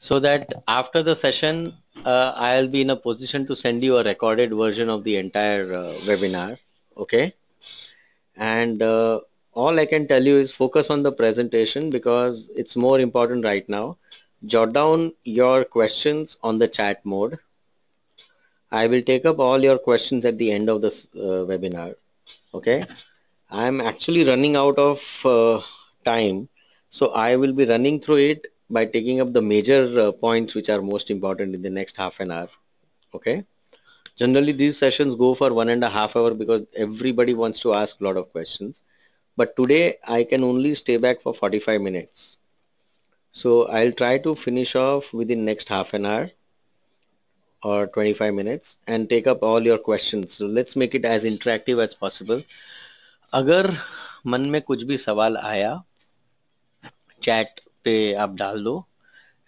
so that after the session, uh, I'll be in a position to send you a recorded version of the entire uh, webinar. Okay. And uh, all I can tell you is focus on the presentation because it's more important right now. Jot down your questions on the chat mode. I will take up all your questions at the end of this uh, webinar. Okay. I'm actually running out of uh, time. So I will be running through it by taking up the major uh, points which are most important in the next half an hour. Okay. Generally these sessions go for one and a half hour because everybody wants to ask a lot of questions. But today I can only stay back for 45 minutes. So I'll try to finish off within next half an hour or 25 minutes and take up all your questions. So let's make it as interactive as possible. अगर मन में कुछ भी सवाल आया chat पे आप डाल दो।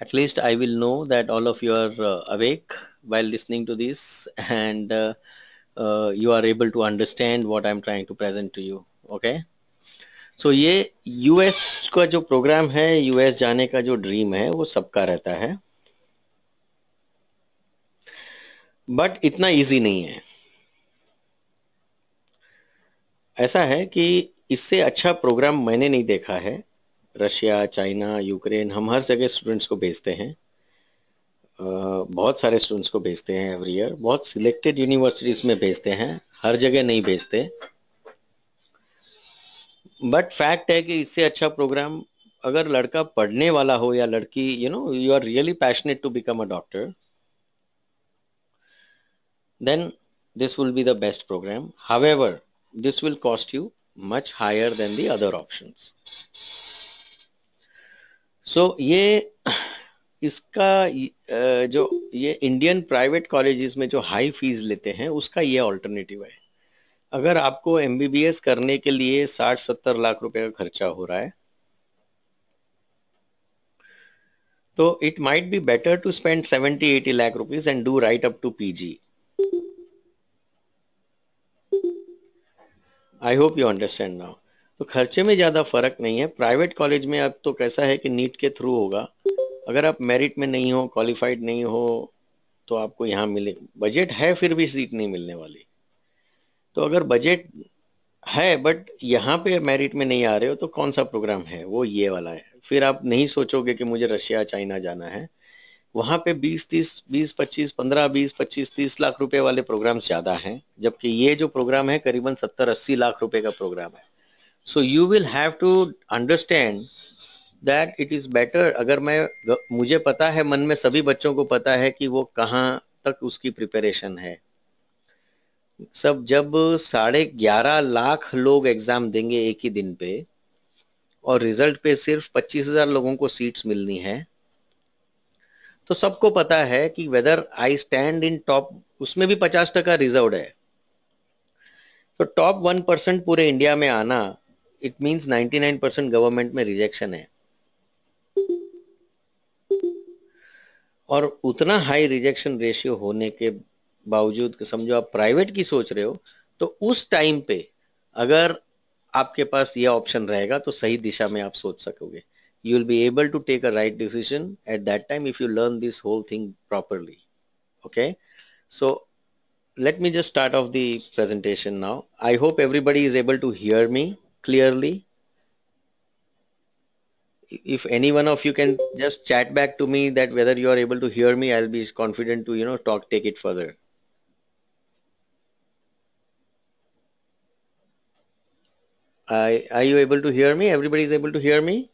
At least I will know that all of you are awake well listening to this and you are able to understand what I am trying to present to you okay so ये US का जो programme है US जाने का जो dream है, वो सबका रहता है। बट इतना ईजी नहीं है। ऐसा है कि इससे अच्छा प्रोग्राम मैंने नहीं देखा है। रशिया, चाइना, यूक्रेन, हम हर जगह स्टूडेंट्स को भेजते हैं। बहुत सारे स्टूडेंट्स को भेजते हैं एवरी ईयर बहुत सिलेक्टेड यूनिवर्सिटीज में भेजते हैं, हर जगह नहीं भेजते। बट फैक्ट है कि इससे अच्छा प्रोग्राम अगर लड़का पढ़ने वाला हो या लड़की you know you are really passionate to become a doctor then this will be the best program however this will cost you much higher than the other options so so, ये इसका जो ये इंडियन प्राइवेट कॉलेजेस में जो high fees लेते हैं उसका ये ऑल्टरनेटिव है। अगर आपको एमबीबीएस करने के लिए 60-70 लाख रुपए का खर्चा हो रहा है तो it might be better to spend 70-80 lakh rupees and do right up to PG I hope you understand now तो खर्चे में ज़्यादा फ़र्क नहीं है। प्राइवेट कॉलेज में अब तो कैसा है कि नीट के थ्रू होगा। अगर आप मेरिट में नहीं हो, क्वालिफाइड नहीं हो तो आपको यहाँ मिले। बजट है फिर भी सीट नहीं मिलने वाली। तो अगर बजट है बट यहाँ पे मेरिट में नहीं आ रहे हो तो कौन सा प्रोग्राम है? वो ये वाला है। फिर आप नहीं सोचोगे कि मुझे रशिया, चाइना जाना है। वहाँ पे 20 30 20 25 15 20 25 30 लाख रुपए वाले प्रोग्राम्स ज़्यादा हैं, जबकि ये जो प्रोग्राम है, करीबन 70 80 लाख रुपए का प्रोग्राम है। So you will have to understand that it is better अगर मैं मुझे पता है, मन में सभी बच्चों को पता है कि वो कहाँ तक उसकी प्रिपरेशन है। सब जब साढ़े ग्यारह लाख लोग एग्ज़ाम देंगे एक ही दिन पे, और रिज़ल्ट पे सिर्फ़ पच्चीस हज़ार लोगों को सीट्स मिलनी है तो सबको पता है कि whether I stand in top उसमें भी पचास टका रिज़र्व है। तो टॉप वन परसेंट पूरे इंडिया में आना इट मींस 99 परसेंट गवर्नमेंट में रिजेक्शन है। और उतना हाई रिजेक्शन रेशियो होने के बावजूद समझो आप प्राइवेट की सोच रहे हो तो उस टाइम पे अगर आपके पास ये ऑप्शन रहेगा तो सही दिशा में आप सोच सकोगे। You will be able to take a right decision at that time if you learn this whole thing properly okay so let me just start off the presentation now I hope everybody is able to hear me clearly? If any one of you can just chat back to me that whether you are able to hear me, I'll be confident to, you know, talk, take it further. I, are you able to hear me? Everybody is able to hear me?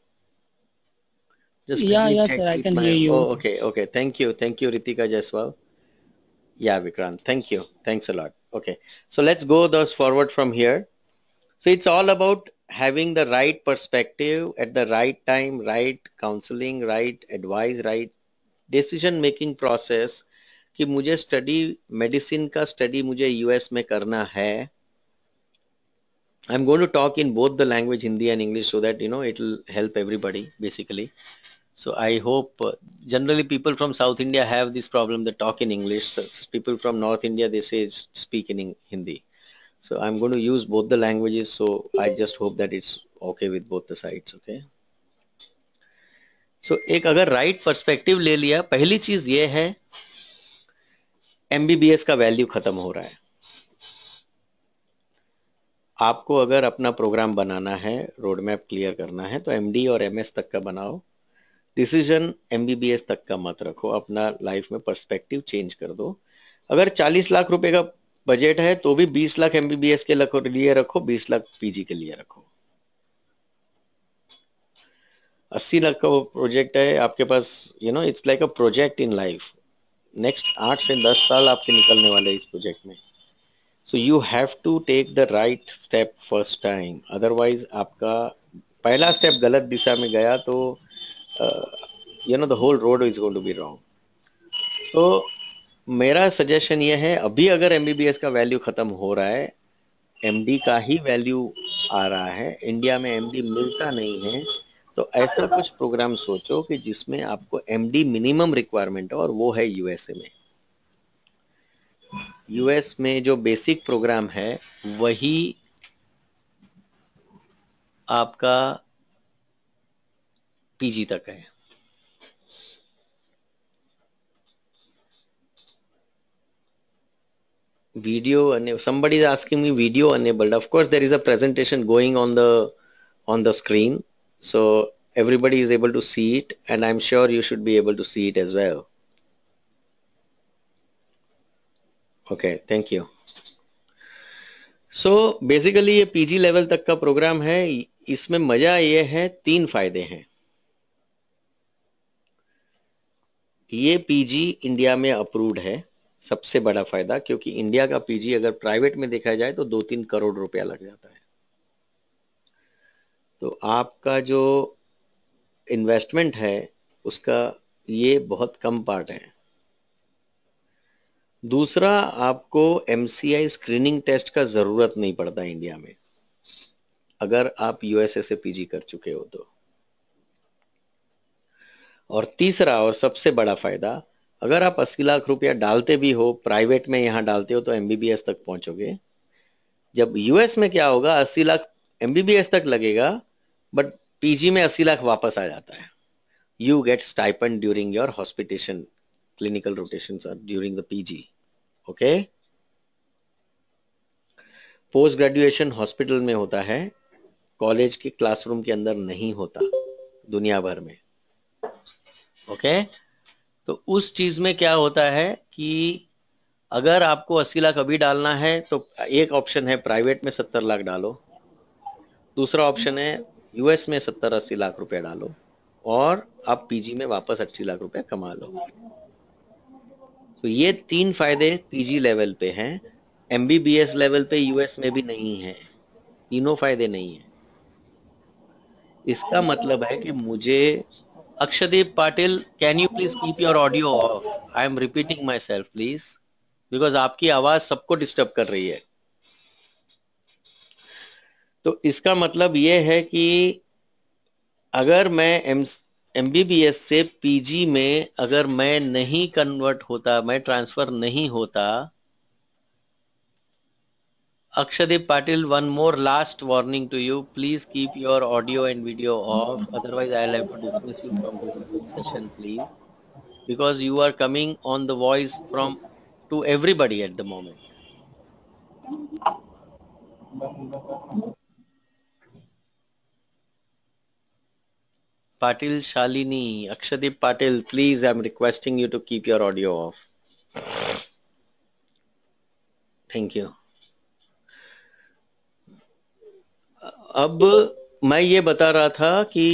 Just yeah, yes, sir, I can my, hear you. Oh, okay, okay. Thank you. Thank you, Ritika Jaswal. Yeah, Vikrant. Thank you. Thanks a lot. Okay. So let's go thus forward from here. So it's all about having the right perspective at the right time, right counseling, right advice, right decision making process कि मुझे study medicine का study मुझे US में करना है I'm going to talk in both the language Hindi and English so that you know it will help everybody basically. So I hope uh, generally people from South India have this problem they talk in English. So people from North India they say speak in Hindi. So I'm going to use both the languages. So I just hope that it's okay with both the sides. Okay. so, अगर right right perspective ले लिया पहली चीज़ ये है MBBS का value खत्म हो रहा है आपको अगर अपना प्रोग्राम बनाना है रोड मैप क्लियर करना है तो एमडी और एमएस तक का बनाओ डिसीज़न एमबीबीएस तक का मत रखो अपना लाइफ में पर्सपेक्टिव चेंज कर दो अगर 40 लाख रुपए का बजट है तो भी 20 लाख एमबीबीएस के लिए रखो 20 लाख पीजी के लिए रखो। 80 लाख का वो प्रोजेक्ट है, आपके पास you know it's like a project in life next आठ से दस साल आपके निकलने वाले इस प्रोजेक्ट में। So you have to take the right step first time otherwise आपका पहला स्टेप गलत दिशा में गया तो you know the whole road is going to be wrong तो मेरा सजेशन ये है, अभी अगर एमबीबीएस का वैल्यू खत्म हो रहा है एमडी का ही वैल्यू आ रहा है इंडिया में एमडी मिलता नहीं है तो ऐसा कुछ प्रोग्राम सोचो कि जिसमें आपको एमडी मिनिमम रिक्वायरमेंट है और वो है यूएसए में। यूएस में जो बेसिक प्रोग्राम है, वही आपका पीजी तक है। Video somebody is asking me video enabled of course there is a presentation going on the on the screen so everybody is able to see it and i'm sure you should be able to see it as well okay thank you so, basically ये PG level तक का program है इसमें मज़ा ये है तीन फ़ायदे हैं ये पीजी इंडिया में अप्रूव्ड है सबसे बड़ा फ़ायदा, क्योंकि इंडिया का पीजी अगर प्राइवेट में देखा जाए तो दो तीन करोड़ रुपया लग जाता है। तो आपका जो इन्वेस्टमेंट है, उसका ये बहुत कम पार्ट है। दूसरा, आपको एमसीआई स्क्रीनिंग टेस्ट का ज़रूरत नहीं पड़ता इंडिया में। अगर आप यूएसए से पीजी कर चुके हो तो। और तीसरा, और सबसे बड़ा फ़ायदा अगर आप अस्सी लाख रुपया डालते भी हो प्राइवेट में यहाँ डालते हो तो एमबीबीएस तक पहुंचोगे। जब यूएस में क्या होगा, अस्सी लाख एमबीबीएस तक लगेगा बट पीजी में अस्सी लाख वापस आ जाता है। You get stipend during your hospitation clinical rotation during the PG okay post graduation hospital में होता है कॉलेज के क्लासरूम के अंदर नहीं होता, दुनिया भर में ओके तो उस चीज़ में क्या होता है कि अगर आपको अस्सी लाख अभी डालना है तो एक ऑप्शन है प्राइवेट में सत्तर लाख डालो। दूसरा ऑप्शन है यूएस में सत्तर अस्सी लाख रुपया डालो और आप पीजी में वापस अस्सी लाख रुपया कमा लो। तो ये तीन फ़ायदे पीजी लेवल पे हैं। एमबीबीएस लेवल पे यूएस में भी नहीं है। तीनों फ़ायदे नहीं है। इसका मतलब है कि मुझे Patil can you please keep your audio off I am repeating myself please because आपकी आवाज़ सबको डिस्टर्ब कर रही है। तो इसका मतलब ये है कि अगर मैं एम एमबीबीएस से पीजी में अगर मैं नहीं कन्वर्ट होता, मैं ट्रांसफ़र नहीं होता Akshadeep Patil, one more last warning to you. Please keep your audio and video off. Otherwise, I'll have to dismiss you from this session, please. Because you are coming on the voice from to everybody at the moment. Patil Shalini, Akshadeep Patil, please, I'm requesting you to keep your audio off. Thank you. अब मैं ये बता रहा था कि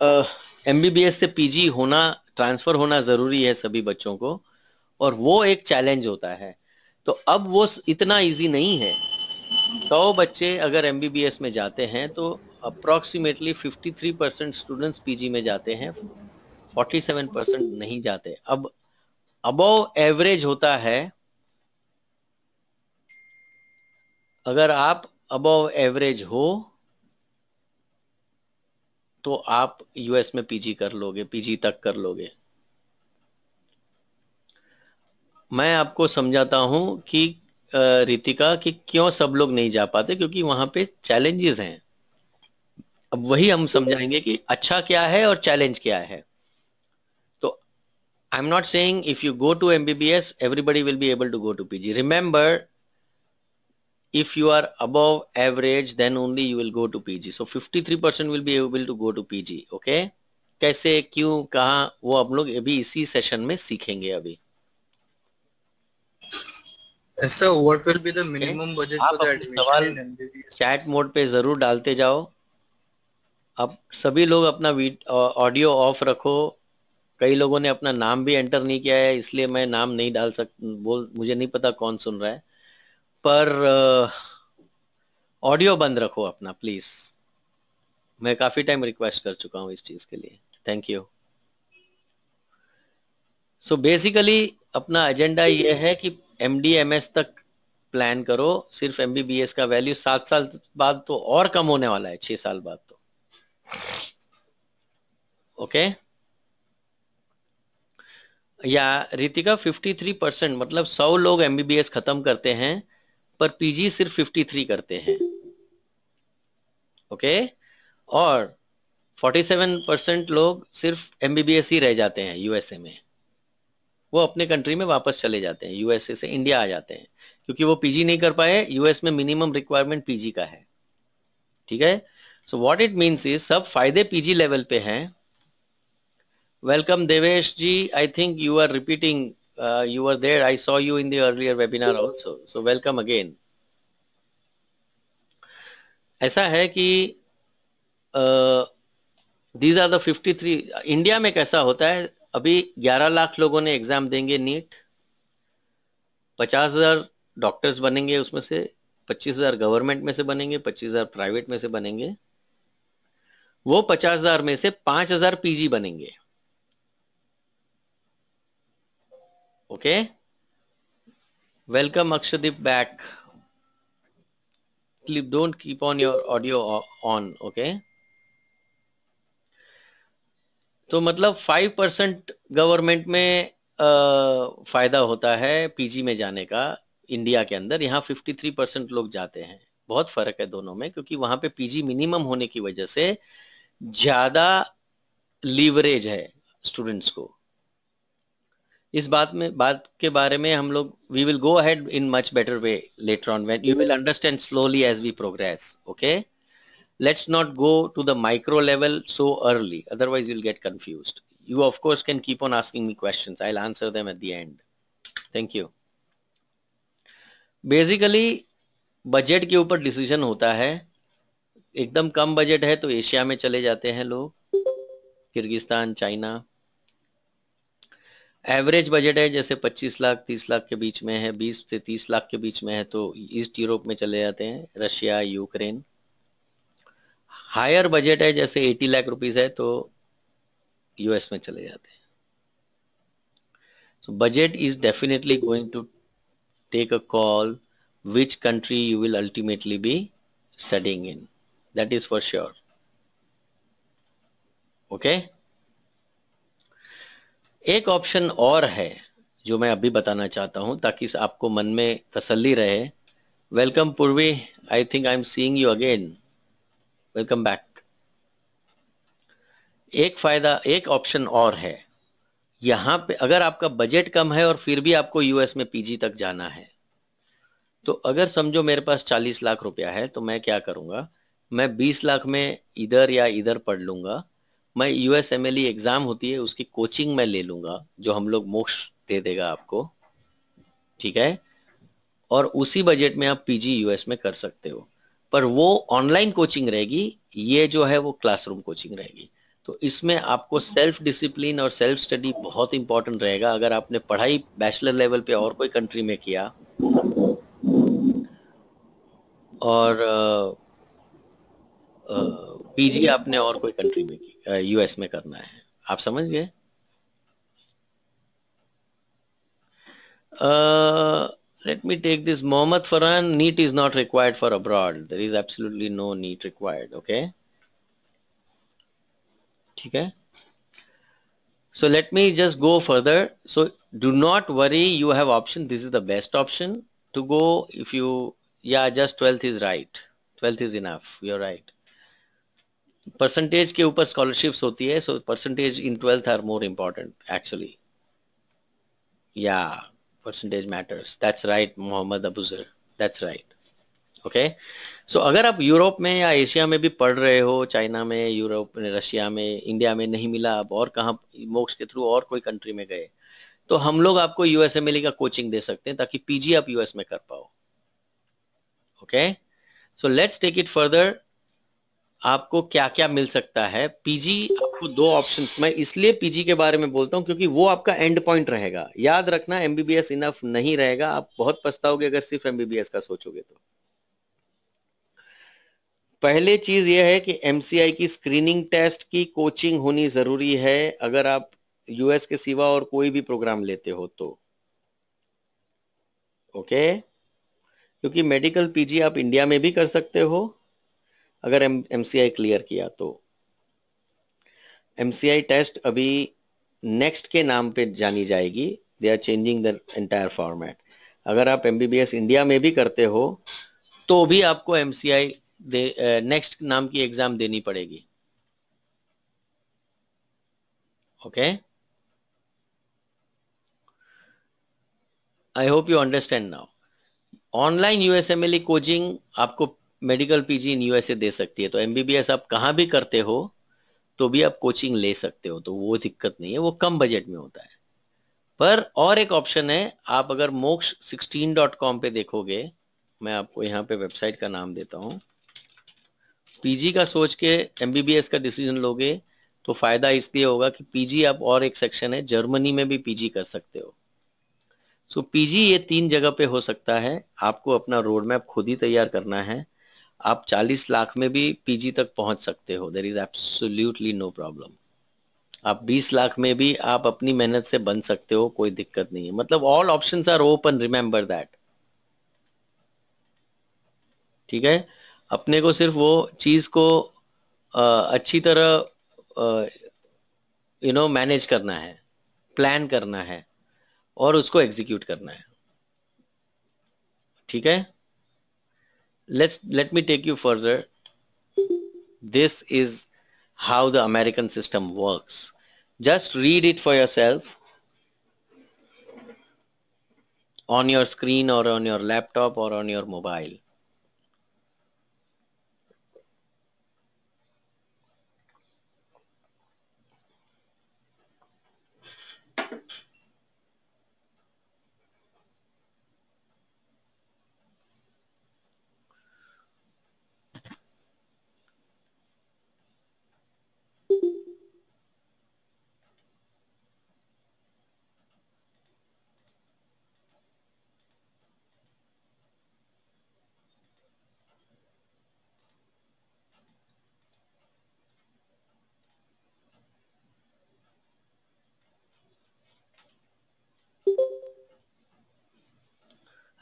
M MBBS से PG होना transfer होना ज़रूरी है सभी बच्चों को, और वो एक चैलेंज होता है। तो अब वो इतना इजी नहीं है। सौ बच्चे अगर एमबीबीएस में जाते हैं तो अप्रोक्सीमेटली 53 परसेंट स्टूडेंट्स पीजी में जाते हैं 47 परसेंट नहीं जाते। अब अबव एवरेज होता है, अगर आप अबव एवरेज हो तो आप यूएस में पीजी कर लोगे पीजी तक कर लोगे। मैं आपको समझाता हूँ कि रितिका कि क्यों सब लोग नहीं जा पाते क्योंकि वहाँ पे चैलेंजेस हैं। अब वही हम समझाएँगे कि अच्छा क्या है और चैलेंज क्या है। I'm not saying if you go to MBBS everybody will be able to go to PG Remember, if you are above average, then only you will go to PG. So 53% will be able to go to PG. Okay? कैसे क्यों कहा वो हम लोग अभी इसी session में सीखेंगे अभी what will be the minimum budget for the admission chat mode पे ज़रूर डालते जाओ अब सभी लोग अपना ऑडियो ऑफ़ रखो कई लोगों ने अपना नाम भी एंटर नहीं किया है इसलिए मैं नाम नहीं डाल सक बोल मुझे नहीं पता कौन सुन रहा है पर ऑडियो बंद रखो अपना प्लीज़ मैं काफ़ी टाइम रिक्वेस्ट कर चुका हूँ इस चीज़ के लिए. थैंक यू सो बेसिकली अपना एजेंडा ये है कि एमडीएमएस तक प्लान करो. सिर्फ़ एमबीबीएस का वैल्यू सात साल बाद तो और कम होने वाला है, छह साल बाद तो. Okay okay? या रितिका 53 परसेंट मतलब 100 लोग एमबीबीएस खत्म करते हैं पर पीजी सिर्फ़ 53 करते हैं ओके okay? और 47 परसेंट लोग सिर्फ़ एमबीबीएस ही रह जाते हैं यूएसए में वो अपने कंट्री में वापस चले जाते हैं यूएसए से इंडिया आ जाते हैं क्योंकि वो पीजी नहीं कर पाए यूएस में मिनिमम रिक्वायरमेंट पीजी का है ठीक है so what it means is सब फ़ायदे पीजी लेवल पे हैं Welcome Devesh ji. I think you are repeating. Uh, you were there. I saw you in the earlier webinar also. So welcome again. ऐसा है कि दीज आर द 53 इंडिया में कैसा होता है अभी 11 लाख लोगों ने एग्ज़ाम देंगे नीट पचास हज़ार डॉक्टर्स बनेंगे उसमें से पच्चीस हज़ार गवर्नमेंट में से बनेंगे पच्चीस हज़ार प्राइवेट में से बनेंगे वो पचास हज़ार में से पाँच हज़ार पीजी बनेंगे Okay. Welcome Akshadeep back. Please don't keep on your audio on. Okay. तो मतलब फाइव परसेंट गवर्नमेंट में आ, फ़ायदा होता है पीजी में जाने का इंडिया के अंदर यहाँ फिफ्टी थ्री परसेंट लोग जाते हैं बहुत फ़र्क है दोनों में क्योंकि वहाँ पे पीजी मिनिमम होने की वजह से ज़्यादा लीवरेज है स्टूडेंट्स को इस बात में, बात के बारे में हम लोग we will go ahead in much better way later on when you will understand slowly as we progress okay let's not go to the micro level so early otherwise you will get confuse you off can keep on asking me question I answer them at the end thank you basically budget के ऊपर decision होता है। एकदम कम budget है तो Asia में चले जाते हैं लोग। किर्गिस्तान चाइना एवरेज बजट है, जैसे 25 लाख 30 लाख के बीच में है 20 से 30 लाख के बीच में है तो ईस्ट यूरोप में चले जाते हैं, रशिया, यूक्रेन। हायर बजट है, जैसे 80 लाख रुपीस है तो यूएस में चले जाते हैं। Budget is definitely going to take a call which country you will ultimately be studying in that is for sure okay? एक ऑप्शन और है, जो मैं अभी बताना चाहता हूँ, ताकि आपको मन में तसल्ली रहे। Welcome Purvi I think I am seeing you again welcome back एक फ़ायदा, एक ऑप्शन और है। यहाँ पे अगर आपका बजट कम है और फिर भी आपको यूएस में पीजी तक जाना है तो अगर समझो मेरे पास 40 लाख रुपया है तो मैं क्या करूँगा? मैं 20 लाख में इधर या इधर पढ़ लूँगा। मैं यूएस एम एग्ज़ाम होती है, उसकी कोचिंग मैं ले लूँगा, जो हम लोग मोक्ष दे देगा आपको। ठीक है? और उसी बजट में आप पीजी यूएस में कर सकते हो। पर वो ऑनलाइन कोचिंग रहेगी, ये जो है वो क्लासरूम कोचिंग रहेगी। तो इसमें आपको सेल्फ डिसिप्लिन और सेल्फ स्टडी बहुत इंपॉर्टेंट रहेगा। अगर आपने पढ़ाई बैचलर लेवल पे और कोई कंट्री में किया, और पीजी आपने और कोई कंट्री में यूएस में करना है? आप समझ गए? Let me take this Mohammed Faran NEET is not required for abroad there is absolutely no NEET required okay ठीक है? So let me just go further so do not worry you have option this is the best option to go if you या just twelfth is right twelfth is enough you are right percentage के ऊपर scholarships होती है so percentage in twelfth are more important actually Yeah, percentage matters. That's right, Mohammed Abuzar. That's right. Okay so अगर आप Europe में या Asia में भी पढ़ रहे हो चाइना में यूरोप में रशिया में इंडिया में नहीं मिला आप और कहा मोक्ष के थ्रू और कोई कंट्री में गए तो हम लोग आपको यूएसएमएलई का कोचिंग दे सकते हैं ताकि पीजी आप यूएस में कर पाओ okay so let's take it further आपको क्या क्या मिल सकता है? पीजी आपको दो ऑप्शन मैं, इसलिए पीजी के बारे में बोलता हूँ क्योंकि वो आपका एंड पॉइंट रहेगा। याद रखना एमबीबीएस इनफ नहीं रहेगा। आप बहुत पछताओगे अगर सिर्फ़ एमबीबीएस का सोचोगे तो। पहले चीज़ यह है कि एमसीआई की स्क्रीनिंग टेस्ट की कोचिंग होनी ज़रूरी है, अगर आप यूएस के सिवा और कोई भी प्रोग्राम लेते हो तो। ओके क्योंकि मेडिकल पीजी आप इंडिया में भी कर सकते हो। अगर एम एमसीआई क्लियर किया तो। एमसीआई टेस्ट अभी नेक्स्ट के नाम पे जानी जाएगी। They are changing the entire format अगर आप एमबीबीएस इंडिया में भी करते हो तो भी आपको एमसीआई नेक्स्ट नाम की एग्ज़ाम देनी पड़ेगी। Okay I hope you understand now online USMLE coaching आपको मेडिकल पीजी इन यूएसए दे सकती है। तो एमबीबीएस आप कहाँ भी करते हो तो भी आप कोचिंग ले सकते हो। तो वो दिक्कत नहीं है वो कम बजट में होता है। पर और एक ऑप्शन है आप अगर मोक्ष सिक्सटीन डॉट कॉम पे देखोगे मैं आपको यहाँ पे वेबसाइट का नाम देता हूँ। पीजी का सोच के एमबीबीएस का डिसीज़न लोगे तो फ़ायदा इसलिए होगा कि पीजी आप और एक सेक्शन है जर्मनी में भी पीजी कर सकते हो। सो so, पीजी ये तीन जगह पे हो सकता है। आपको अपना रोड मैप खुद ही तैयार करना है। आप 40 लाख में भी पीजी तक पहुँच सकते हो। There is absolutely no problem आप 20 लाख में भी आप अपनी मेहनत से बन सकते हो कोई दिक्कत नहीं है। मतलब all options are open remember that ठीक है? अपने को सिर्फ़ वो चीज़ को आ, अच्छी तरह यू नो मैनेज करना है प्लान करना है और उसको एग्जीक्यूट करना है। ठीक है? Let's let me take you further. This is how the american system works. Just read it for yourself on your screen or on your laptop or on your mobile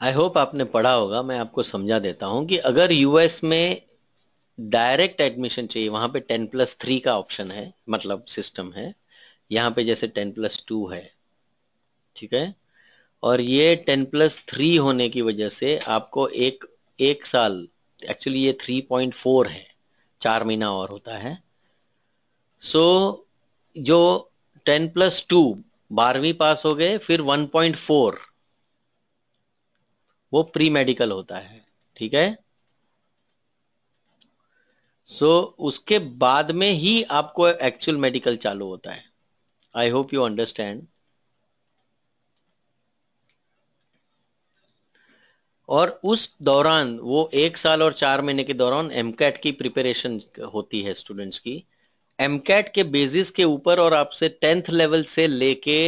I hope आपने पढ़ा होगा मैं आपको समझा देता हूँ कि अगर यूएस में डायरेक्ट एडमिशन चाहिए वहाँ पे टेन प्लस थ्री का ऑप्शन है मतलब सिस्टम है यहाँ पे जैसे टेन प्लस टू है ठीक है? और ये टेन प्लस थ्री होने की वजह से आपको एक एक साल एक्चुअली ये थ्री पॉइंट फोर है चार महीना और होता है। सो so, जो टेन प्लस टू बारहवीं पास हो गए फिर वन पॉइंट फोर वो प्री मेडिकल होता है ठीक है? सो so, उसके बाद में ही आपको एक्चुअल मेडिकल चालू होता है। आई होप यू अंडरस्टैंड और उस दौरान वो एक साल और चार महीने के दौरान एमकैट की प्रिपरेशन होती है स्टूडेंट्स की। एमकैट के बेसिस के ऊपर और आपसे टेंथ लेवल से लेके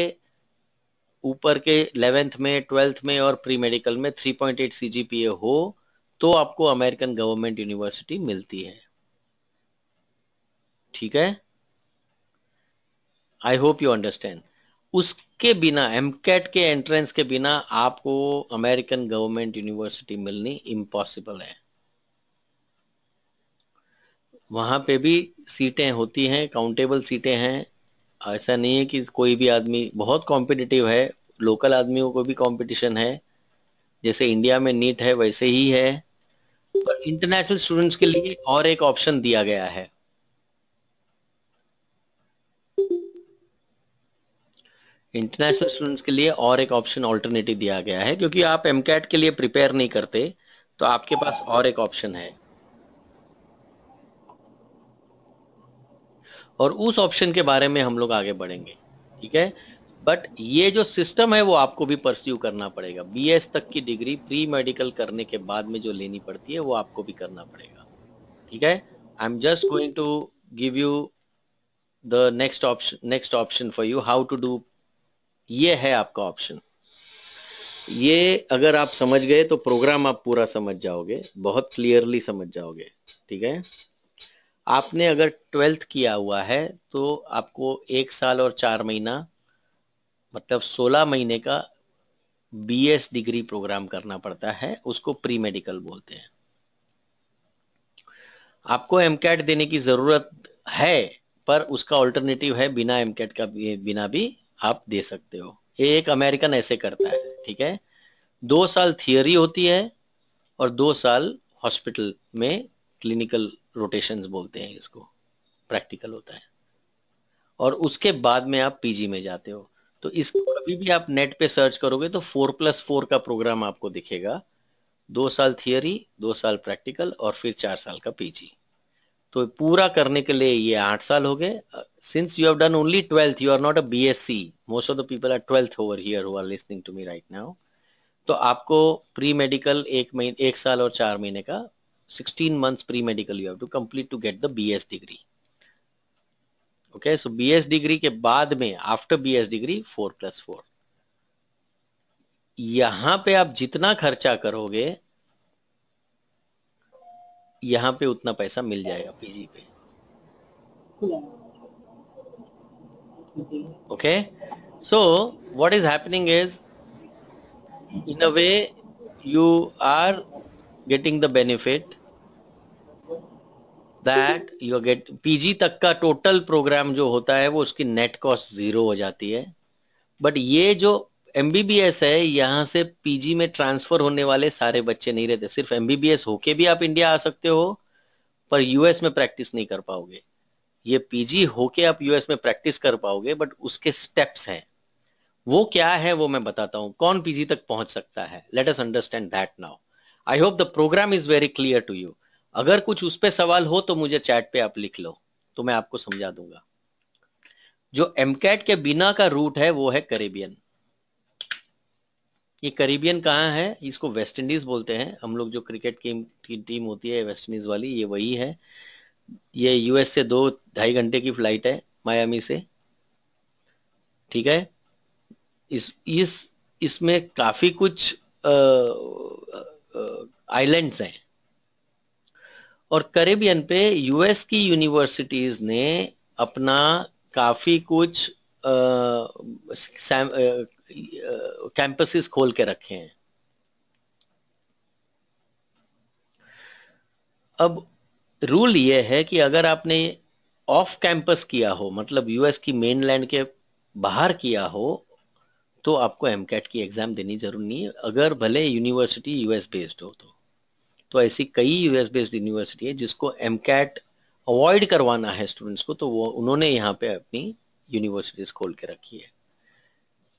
ऊपर के इलेवेंथ में ट्वेल्थ में और प्री मेडिकल में 3.8 पॉइंट सीजीपीए हो तो आपको अमेरिकन गवर्नमेंट यूनिवर्सिटी मिलती है। ठीक है? आई होप यू अंडरस्टैंड उसके बिना एमकेट के एंट्रेंस के बिना आपको अमेरिकन गवर्नमेंट यूनिवर्सिटी मिलनी इम्पॉसिबल है। वहाँ पे भी सीटें होती हैं काउंटेबल सीटें हैं ऐसा नहीं है कि कोई भी आदमी, बहुत कॉम्पिटिटिव है लोकल आदमियों को भी कंपटीशन है। जैसे इंडिया में नीट है, वैसे ही है। पर इंटरनेशनल स्टूडेंट्स के लिए और एक ऑप्शन दिया गया है। इंटरनेशनल स्टूडेंट्स के लिए और एक ऑप्शन ऑल्टरनेटिव दिया गया है, क्योंकि आप एम के लिए प्रिपेयर नहीं करते तो आपके पास और एक ऑप्शन है। और उस ऑप्शन के बारे में हम लोग आगे बढ़ेंगे, ठीक है? बट ये जो सिस्टम है, वो आपको भी परस्यू करना पड़ेगा। बीएस तक की डिग्री प्री मेडिकल करने के बाद में जो लेनी पड़ती है, वो आपको भी करना पड़ेगा, ठीक है? I am just going to give you the next option next option for you how to do ये है आपका ऑप्शन ये अगर आप समझ गए तो प्रोग्राम आप पूरा समझ जाओगे, बहुत क्लियरली समझ जाओगे, ठीक है? आपने अगर ट्वेल्थ किया हुआ है तो आपको एक साल और चार महीना मतलब सोलह महीने का बीएस डिग्री प्रोग्राम करना पड़ता है, उसको प्री मेडिकल बोलते हैं। आपको एमकैट देने की ज़रूरत है, पर उसका ऑल्टरनेटिव है, बिना एमकैट का बिना भी आप दे सकते हो। ये एक अमेरिकन ऐसे करता है, ठीक है? दो साल थियोरी होती है और दो साल हॉस्पिटल में क्लिनिकल रोटेशंस बोलते हैं इसको प्रैक्टिकल होता है। और उसके बाद में आप पीजी में जाते हो। तो इसको कभी भी आप नेट पे सर्च करोगे तो फोर प्लस फोर का प्रोग्राम आपको दिखेगा। दो साल थियोरी दो साल प्रैक्टिकल और फिर चार साल का पीजी तो पूरा करने के लिए ये आठ साल हो गए। Since you have done only twelfth you are not a B S C most of the people are twelfth over here who are listening to me right now तो आपको प्री मेडिकल एक महीने, एक साल और चार महीने का 16 months pre-medical you have to complete to get the BS degree. Okay, so BS degree के बाद में after BS degree 4 plus 4. यहाँ पे आप जितना खर्चा करोगे यहाँ पे उतना पैसा मिल जाएगा पीजी पे okay so what is happening is in a way you are getting the benefit that you get PG तक का टोटल प्रोग्राम जो होता है, वो उसकी नेट कॉस्ट ज़ीरो हो जाती है। बट ये जो एमबीबीएस है, यहाँ से पीजी में ट्रांसफ़र होने वाले सारे बच्चे नहीं रहते। सिर्फ़ एमबीबीएस होके भी आप इंडिया आ सकते हो, पर यूएस में प्रैक्टिस नहीं कर पाओगे। ये पीजी होके आप यूएस में प्रैक्टिस कर पाओगे बट उसके स्टेप्स हैं। वो क्या है, वो मैं बताता हूँ। कौन पीजी तक पहुँच सकता है? Let us understand that now I hope the program is very clear to you अगर कुछ उस पर सवाल हो तो मुझे चैट पे आप लिख लो तो मैं आपको समझा दूँगा। जो एमकैट के बिना का रूट है, वो है करेबियन ये करीबियन कहाँ है? इसको वेस्ट इंडीज बोलते हैं। हम लोग जो क्रिकेट की टीम होती है वेस्ट इंडीज वाली, ये वही है। ये यूएस से दो, ढाई घंटे की फ़्लाइट है मायामी से। ठीक है? इस इस, इसमें काफ़ी कुछ आइलैंड्स हैं। और करेबियन पे यूएस की यूनिवर्सिटीज ने अपना काफ़ी कुछ कैंपसेस खोल के रखे हैं। अब रूल ये है कि अगर आपने ऑफ़ कैंपस किया हो मतलब यूएस की मेनलैंड के बाहर किया हो तो आपको एमकैट की एग्ज़ाम देनी ज़रूरी नहीं है। अगर भले यूनिवर्सिटी यूएस बेस्ड हो तो। तो ऐसी कई यूएस बेस्ड यूनिवर्सिटी है जिसको एम कैट अवॉइड करवाना है स्टूडेंट्स को तो वो, उन्होंने यहाँ पे अपनी यूनिवर्सिटीज खोल के रखी है।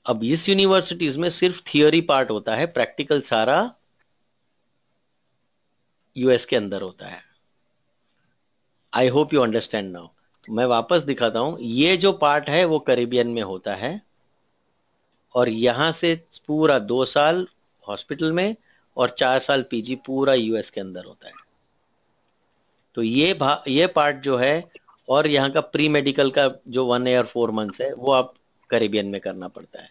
अब इस यूनिवर्सिटीज में सिर्फ़ थियोरी पार्ट होता है प्रैक्टिकल सारा यूएस के अंदर होता है। I hope you understand now मैं वापस दिखाता हूँ, ये जो पार्ट है वो करेबियन में होता है और यहाँ से पूरा दो साल हॉस्पिटल में और चार साल पीजी पूरा यूएस के अंदर होता है। तो ये ये पार्ट जो है, और यहाँ का प्री मेडिकल का जो वन ईयर फोर मंथ्स है, वो आप करेबियन में करना पड़ता है।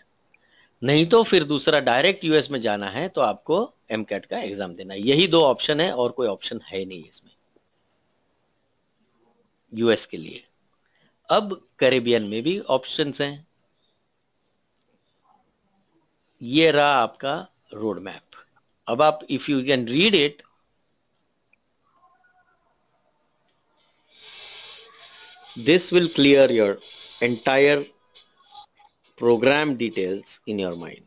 नहीं तो फिर दूसरा डायरेक्ट यूएस में जाना है तो आपको एम का एग्ज़ाम देना है। यही दो ऑप्शन है, और कोई ऑप्शन है नहीं इसमें। यूएस के लिए। अब करेबियन में भी ऑप्शन हैं। ये रहा आपका road map above if you can read it. This will clear your entire program details in your mind.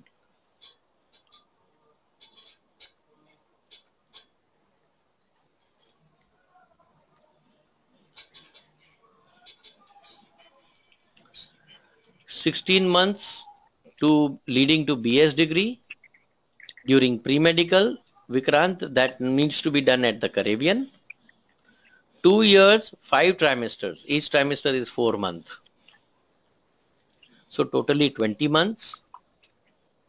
Sixteen months to leading to BS degree during pre-medical Vikrant that needs to be done at the Caribbean. Two years, five trimesters. Each trimester is four months. So totally 20 months,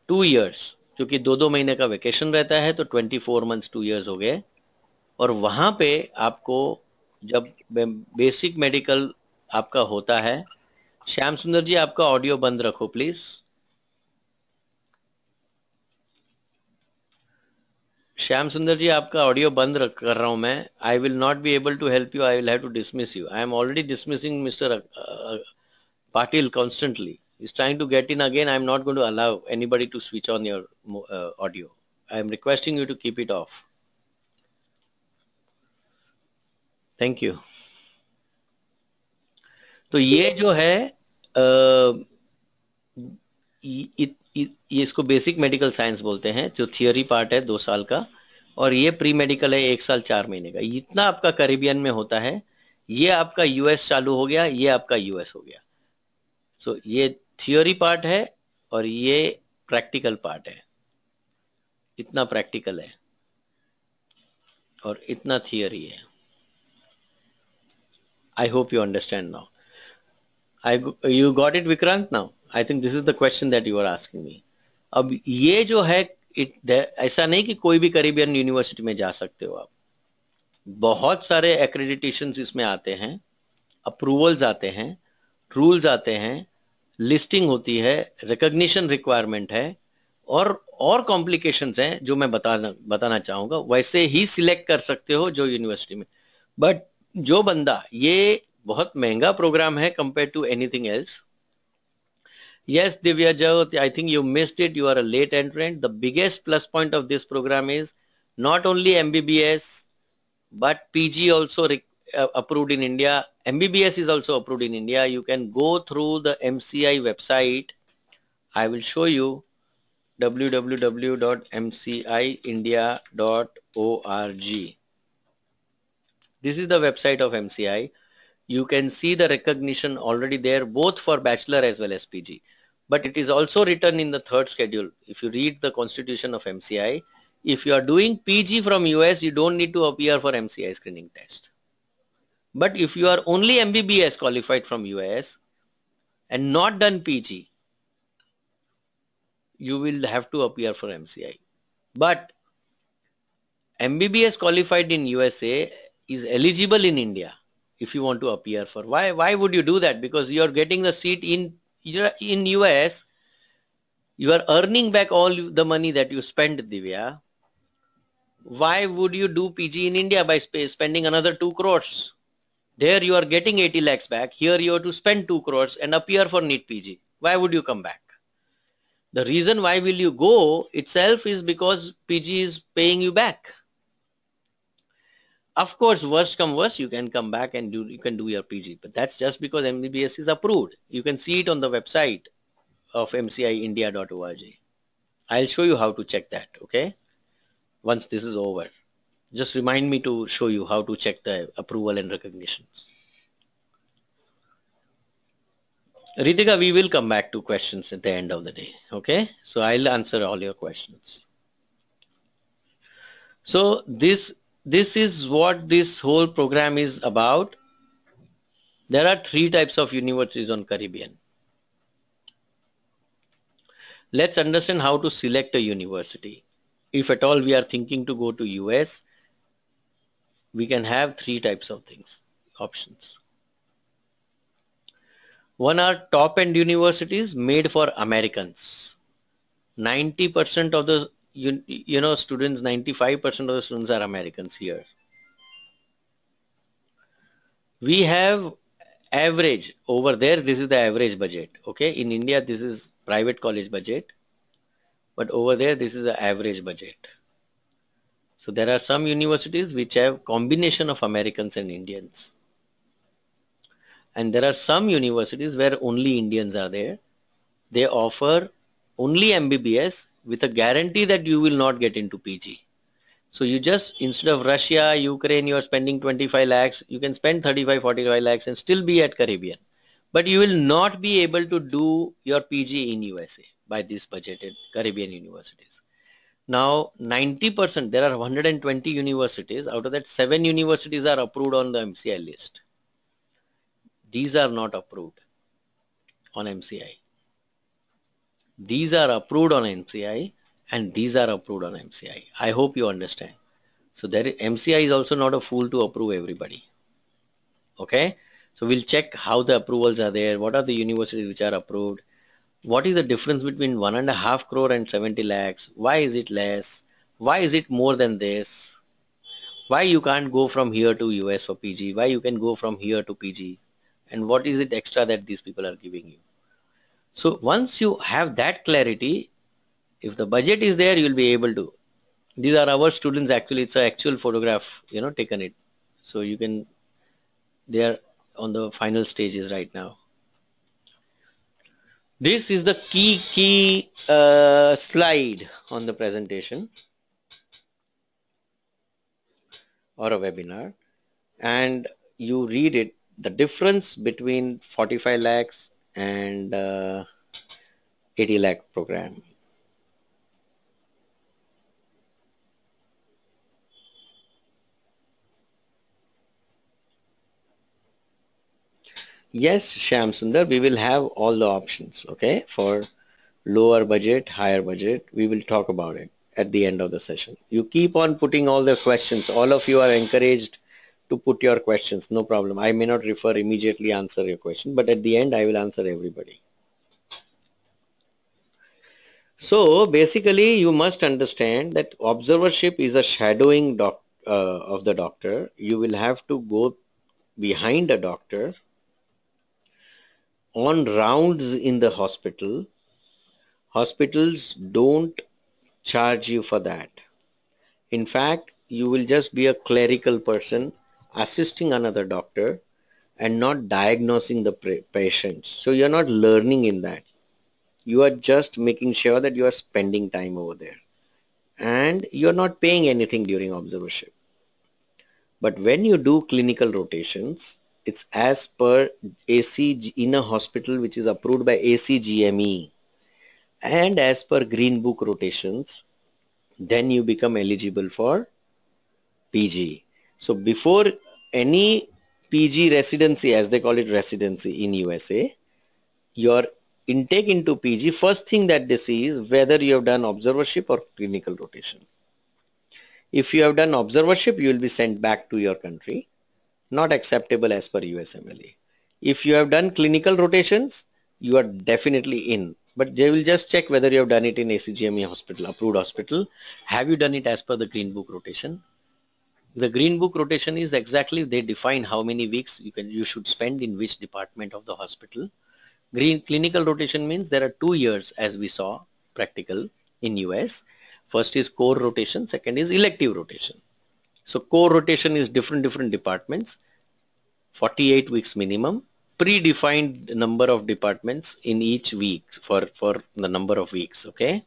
two years. क्योंकि दो दो महीने का vacation रहता है तो 24 months two years हो गए और वहाँ पे आपको जब बेसिक मेडिकल आपका होता है श्याम सुंदर जी आपका ऑडियो बंद रखो प्लीज़ श्याम सुंदर जी आपका ऑडियो बंद कर रहा हूँ मैं। I will not be able to help you I will have to dismiss you I am already dismissing mister Patil constantly is trying to get in again I am not going to allow anybody to switch on your audio I am requesting you to keep it off thank you तो ये जो है uh, ये इसको basic medical science बोलते हैं जो theory part है दो साल का और ये प्री मेडिकल है एक साल चार महीने का। इतना आपका कैरिबियन में होता है ये आपका यूएस चालू हो गया ये आपका यूएस हो गया। सो so, ये थियोरी पार्ट है और ये प्रैक्टिकल पार्ट है। इतना प्रैक्टिकल है। और इतना थियोरी है। I hope you understand now I you got it Vikrant now I think this is the question that you are asking me अब ये जो है इट ऐसा नहीं कि कोई भी करीबियन यूनिवर्सिटी में जा सकते हो आप। बहुत सारे एक्रेडिटेशन इसमें आते हैं अप्रूवल्स आते हैं रूल्स आते हैं लिस्टिंग होती है रिकॉग्निशन रिक्वायरमेंट है, और और कॉम्प्लिकेशंस हैं जो मैं बताना बताना चाहूँगा। वैसे ही सिलेक्ट कर सकते हो जो यूनिवर्सिटी में। बट जो बंदा, ये बहुत महँगा प्रोग्राम है compare to anything else yes divya jyot i think you missed it. You are a late entrant. The biggest plus point of this program is not only mbbs but pg also uh, approved in india. Mbbs is also approved in india. You can go through the mci website. I will show you www.mciindia.org this is the website of mci you can see the recognition already there both for bachelor as well as pg but it is also written in the third schedule. If you read the constitution of mci if you are doing pg from us you don't need to appear for mci screening test. But if you are only mbbs qualified from us and not done pg you will have to appear for mci but mbbs qualified in usa is eligible in india if you want to appear for. Why why would you do that? Because you are getting a seat in in US, you are earning back all the money that you spend, Divya. Why would you do PG in India by spending another 2 crores? There you are getting 80 lakhs back. Here you have to spend 2 crores and appear for NEET PG. Why would you come back? The reason why will you go itself is because PG is paying you back. Of course, worst come worst, you can come back and do you can do your PG, but that's just because MBBS is approved. You can see it on the website of mciindia.org. I'll show you how to check that, okay? Once this is over. Just remind me to show you how to check the approval and recognitions. Ritika, we will come back to questions at the end of the day, okay? So I'll answer all your questions. So this this is what this whole program is about. There are three types of universities on Caribbean. Let's understand how to select a university. If at all we are thinking to go to US, we can have three types of things, options. One are top end universities made for Americans. 90% of the you, you know students 95% of the students are Americans here. We have average over there this is the average budget okay in India this is private college budget but over there this is the average budget. So there are some universities which have combination of Americans and Indians. And there are some universities where only Indians are there. They offer only MBBS with a guarantee that you will not get into PG. So you just, instead of Russia, Ukraine, you are spending 25 lakhs, you can spend 35, 45 lakhs and still be at Caribbean. But you will not be able to do your PG in USA by these budgeted Caribbean universities. Now 90%, there are 120 universities. Out of that, seven universities are approved on the MCI list. These are not approved on MCI. These are approved on MCI and these are approved on MCI. I hope you understand. So there MCI is also not a fool to approve everybody. Okay. So we'll check how the approvals are there. What are the universities which are approved? What is the difference between one and a half crore and 70 lakhs? Why is it less? Why is it more than this? Why you can't go from here to US for PG? Why you can go from here to PG? And what is it extra that these people are giving you? So once you have that clarity, if the budget is there, you'll be able to. These are our students actually, it's an actual photograph, you know, taken it. So you can, they are on the final stages right now. This is the key, key uh, slide on the presentation or a webinar and you read it, the difference between 45 lakhs and uh, 80 lakh program. Yes, Sham Sundar, we will have all the options, okay, for lower budget, higher budget. We will talk about it at the end of the session. You keep on putting all the questions. All of you are encouraged to put your questions. No problem. I may not refer immediately answer your question, but at the end I will answer everybody. So basically you must understand that observership is a shadowing doc, uh, of the doctor. You will have to go behind a doctor on rounds in the hospital, hospitals don't charge you for that. In fact, you will just be a clerical person assisting another doctor and not diagnosing the patients. So you're not learning in that. You are just making sure that you are spending time over there. And you're not paying anything during observership. But when you do clinical rotations, it's as per AC in a hospital which is approved by ACGME and as per green book rotations then you become eligible for PG. So before any PG residency as they call it residency in USA your intake into PG first thing that they see is whether you have done observership or clinical rotation. If you have done observership you will be sent back to your country not acceptable as per USMLE. If you have done clinical rotations, you are definitely in. But they will just check whether you have done it in ACGME hospital, approved hospital. Have you done it as per the Green Book rotation? The Green Book rotation is exactly, they define how many weeks you can you should spend in which department of the hospital. Green clinical rotation means there are two years as we saw practical in US. First is core rotation, second is elective rotation. So core rotation is different different departments, 48 weeks minimum, predefined number of departments in each week for, for the number of weeks, okay?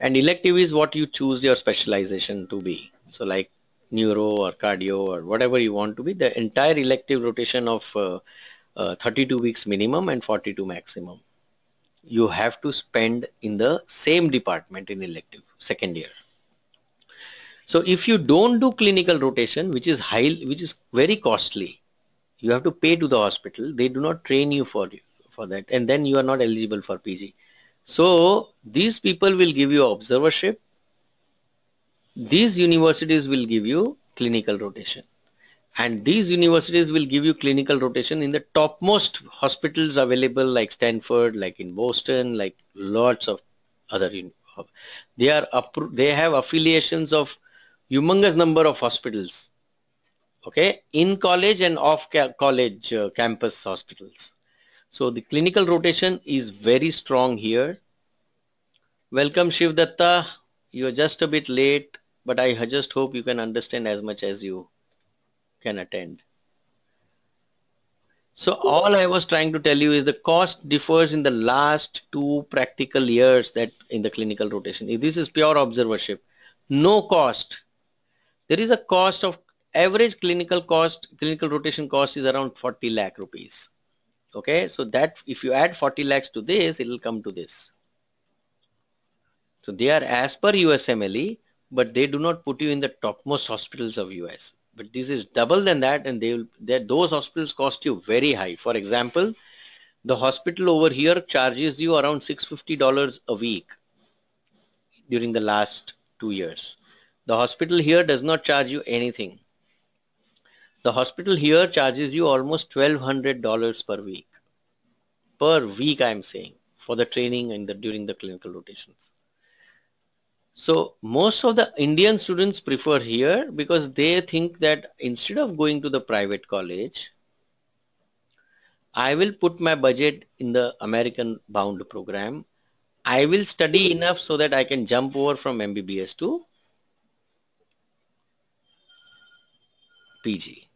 And elective is what you choose your specialization to be. So like neuro or cardio or whatever you want to be, the entire elective rotation of uh, uh, 32 weeks minimum and 42 maximum. You have to spend in the same department in elective second year. So if you don't do clinical rotation, which is high, which is very costly, you have to pay to the hospital. They do not train you for for that, and then you are not eligible for PG. So these people will give you observership. These universities will give you clinical rotation. And these universities will give you clinical rotation in the topmost hospitals available like Stanford, like in Boston, like lots of other. They are they have affiliations of humongous number of hospitals okay in college and off college uh, campus hospitals so the clinical rotation is very strong here welcome shiv datta you are just a bit late but i just hope you can understand as much as you can attend. So all i was trying to tell you is the cost differs in the last two practical years that in the clinical rotation. If this is pure observership no cost. There is a cost of average clinical cost, clinical rotation cost is around 40 lakh rupees. Okay, so that if you add 40 lakhs to this, it will come to this. So they are as per USMLE, but they do not put you in the topmost hospitals of US. But this is double than that, and they will. Those hospitals cost you very high. For example, the hospital over here charges you around $650 a week during the last two years. The hospital here does not charge you anything. The hospital here charges you almost $1,200 per week. Per week, I'm saying, for the training and the, during the clinical rotations. So most of the Indian students prefer here because they think that instead of going to the private college, I will put my budget in the American bound program. I will study enough so that I can jump over from MBBS to PG.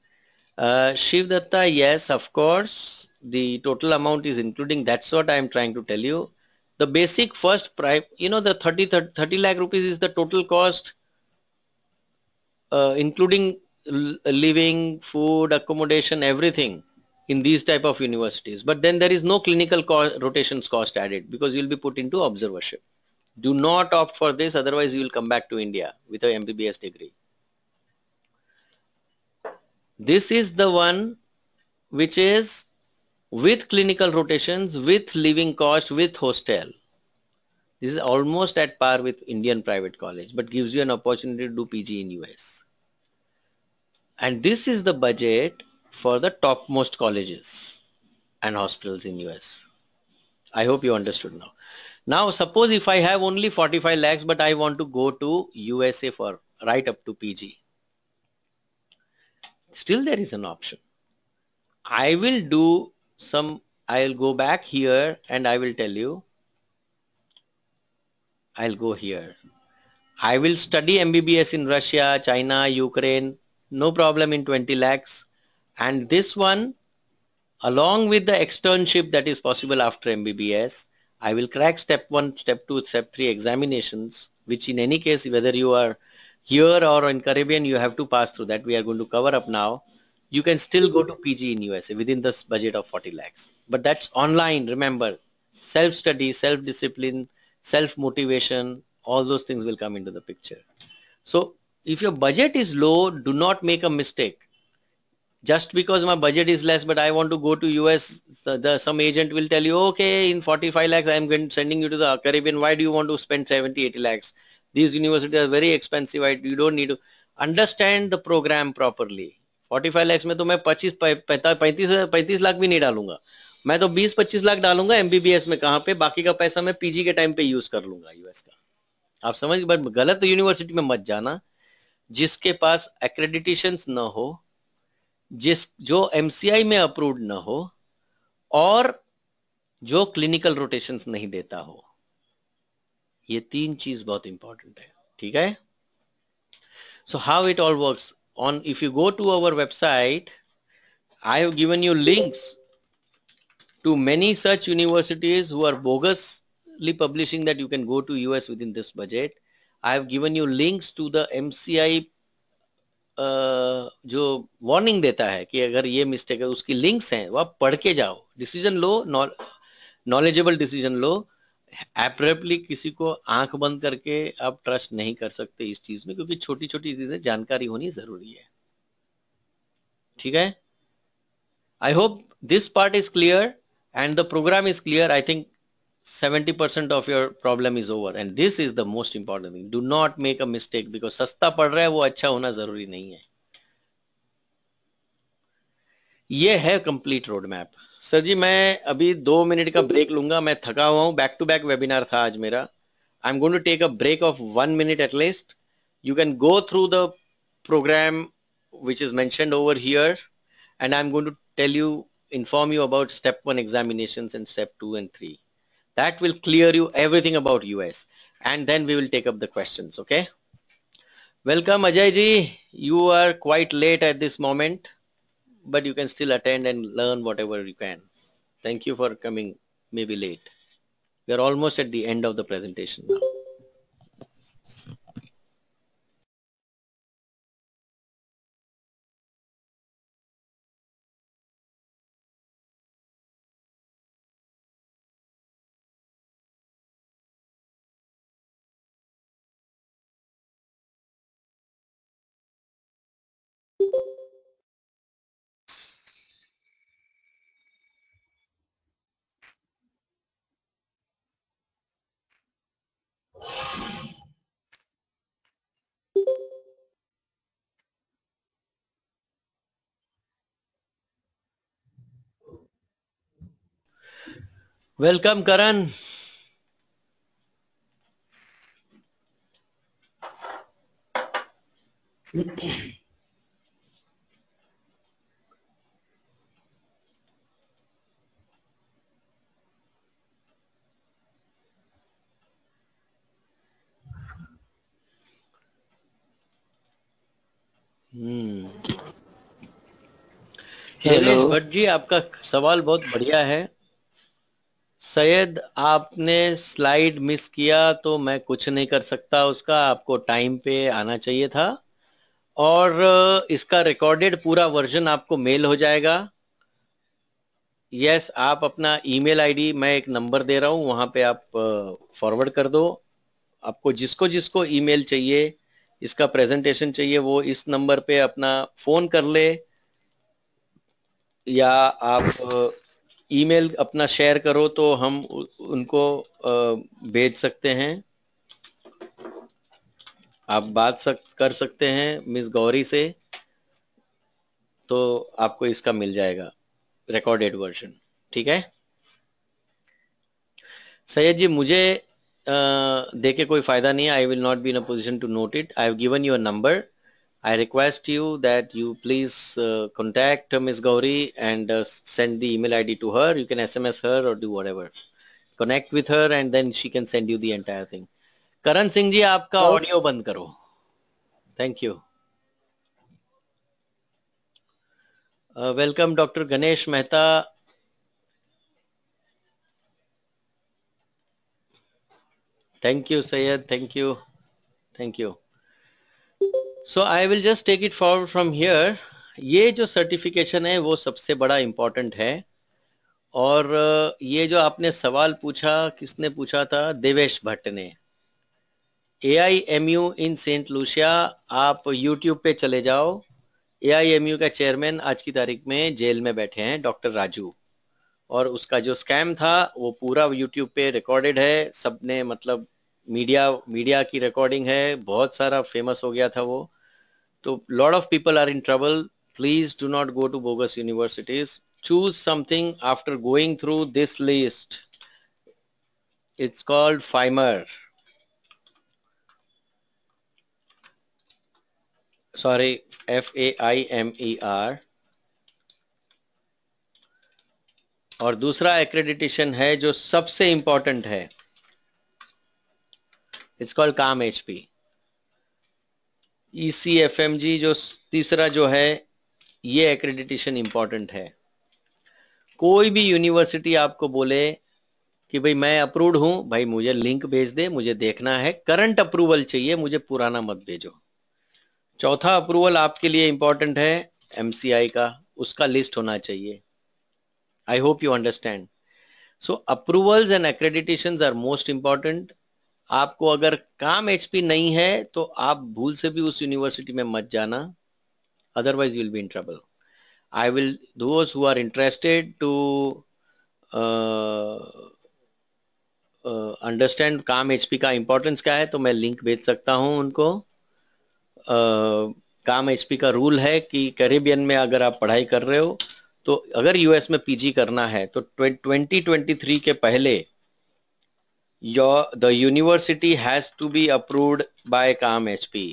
Uh, Shiv Datta, yes, of course. The total amount is including. That's what I am trying to tell you. The basic first price, you know, the 30, 30, 30 lakh rupees is the total cost, uh, including living, food, accommodation, everything in these type of universities. But then there is no clinical co rotations cost added because you'll be put into observership. Do not opt for this, otherwise you will come back to India with a MBBS degree. This is the one which is with clinical rotations, with living cost, with hostel. This is almost at par with Indian private college, but gives you an opportunity to do PG in US. And this is the budget for the topmost colleges and hospitals in US. I hope you understood now. Now, suppose if I have only 45 lakhs, but I want to go to USA for right up to PG. Still there is an option. I will do some, I'll go back here and I will tell you, I'll go here. I will study MBBS in Russia, China, Ukraine, no problem in 20 lakhs. And this one, along with the externship that is possible after MBBS, I will crack step one, step two, step three examinations, which in any case, whether you are here or in Caribbean, you have to pass through that. We are going to cover up now. You can still go to PG in USA within this budget of 40 lakhs. But that's online, remember. Self-study, self-discipline, self-motivation, all those things will come into the picture. So if your budget is low, do not make a mistake just because my budget is less but i want to go to us the, some agent will tell you okay in 45 lakhs i am going, sending you to the caribbean why do you want to spend 70 80 lakhs these universities are very expensive you don't need to understand the program properly 45 lakhs में तो मैं 25 पैंतीस पैंतीस लाख भी नहीं डालूँगा। मैं तो 20 25 लाख डालूँगा एमबीबीएस में कहाँ पे? बाकी का पैसा मैं पीजी के टाइम पे यूज़ कर लूँगा यूएस का। आप समझ बट गलत यूनिवर्सिटी में मत जाना। जिसके पास एक्रेडिटेशन न हो, जिस, जो एमसीआई में अप्रूव्ड ना हो, और जो क्लिनिकल रोटेशन नहीं देता हो, ये तीन चीज़ बहुत इंपॉर्टेंट है। ठीक है? So how it all works on if you go to our website i have given you links to many such universities who are bogusly publishing that you can go to us within this budget i have given you links to the mci जो warning देता है कि अगर ये mistake है उसकी links हैं वो आप पढ़ के जाओ डिसीज़न लो नॉलेजेबल डिसीज़न लो एपरेपली किसी को आँख बंद करके आप ट्रस्ट नहीं कर सकते इस चीज़ में, क्योंकि छोटी छोटी चीज़ें जानकारी होनी ज़रूरी है। ठीक है? I hope this part is clear and the program is clear I think 70% of your problem is over and this is the most important thing. Do not make a mistake because सस्ता पड़ रहा है, वो अच्छा होना ज़रूरी नहीं है। ये है complete road map sir ji मैं अभी दो मिनट का ब्रेक लूँगा मैं थका हुआ हूँ बैक टू बैक वेबिनार था आज मेरा I am going to take a break of one minute at least you can go through the program which is mentioned over here and i'm going to tell you inform you about step 1 examinations and step 2 and 3 that will clear you everything about us and then we will take up the questions okay welcome ajay ji you are quite late at this moment but you can still attend and learn whatever you can. Thank you for coming maybe late. We are almost at the end of the presentation now. Thank you. Welcome, Karan. हम्म। भट्ट जी आपका सवाल बहुत बढ़िया है। सैयद आपने slide miss किया तो मैं कुछ नहीं कर सकता उसका आपको टाइम पे आना चाहिए था। और इसका रिकॉर्डेड पूरा वर्जन आपको मेल हो जाएगा। यस yes, आप अपना ईमेल आईडी मैं एक नंबर दे रहा हूँ वहाँ पे आप फॉरवर्ड कर दो। आपको जिसको जिसको ईमेल चाहिए इसका प्रेजेंटेशन चाहिए वो इस नंबर पे अपना फ़ोन कर ले। या आप ईमेल अपना शेयर करो तो हम उनको भेज सकते हैं। आप बात सक, कर सकते हैं मिस गौरी से तो आपको इसका मिल जाएगा रिकॉर्डेड वर्जन ठीक है? सैयद जी मुझे देखे कोई फ़ायदा नहीं है I will not be in a position to note it I have given your number I request you that you please uh, contact Ms. Gauri and uh, send the email ID to her. You can SMS her or do whatever. Connect with her and then she can send you the entire thing. Karan Singh ji, आपका audio बंद करो. Thank you. Uh, welcome Dr. Ganesh Mehta. Thank you, Sayed. Thank you. Thank you. So I will just take it forward from here ये जो certification है, वो सबसे बड़ा important है। और ये जो आपने सवाल पूछा, किसने पूछा था? देवेश भट्ट ने। A I M U in Saint Lucia आप यूट्यूब पे चले जाओ। ए आई एम यू का चेयरमैन आज की तारीख में जेल में बैठे हैं डॉक्टर राजू। और उसका जो स्कैम था, वो पूरा यूट्यूब पे रिकॉर्डेड है। सबने मतलब मीडिया मीडिया की रिकॉर्डिंग है। बहुत सारा फ़ेमस हो गया था वो। So lot of people are in trouble. Please do not go to bogus universities. Choose something after going through this list. It's called FIMER. Sorry, F-A-I-M-E-R. और दूसरा एक्रेडिटेशन है जो सबसे इंपॉर्टेंट है इट्स कॉल्ड काम एचपी ई जी जो तीसरा जो है, ये एक्रेडिटेशन इंपॉर्टेंट है। कोई भी यूनिवर्सिटी आपको बोले कि भाई मैं अप्रूव्ड हूँ, भाई मुझे लिंक भेज दे, मुझे देखना है करंट अप्रूवल चाहिए, मुझे पुराना मत भेजो। चौथा अप्रूवल आपके लिए इंपॉर्टेंट है एमसीआई का, उसका लिस्ट होना चाहिए। I hope you understand so approvals and accreditation are most important आपको अगर काम एचपी नहीं है तो आप भूल से भी उस यूनिवर्सिटी में मत जाना। Otherwise will be in trouble I will those who are interested to understand CAAM HP का इंपॉर्टेंस क्या है तो मैं लिंक भेज सकता हूँ उनको। Uh, काम एचपी का रूल है कि कैरेबियन में अगर आप पढ़ाई कर रहे हो तो अगर यूएस में पीजी करना है तो 2023 के पहले your, the university has to be approved by काम HP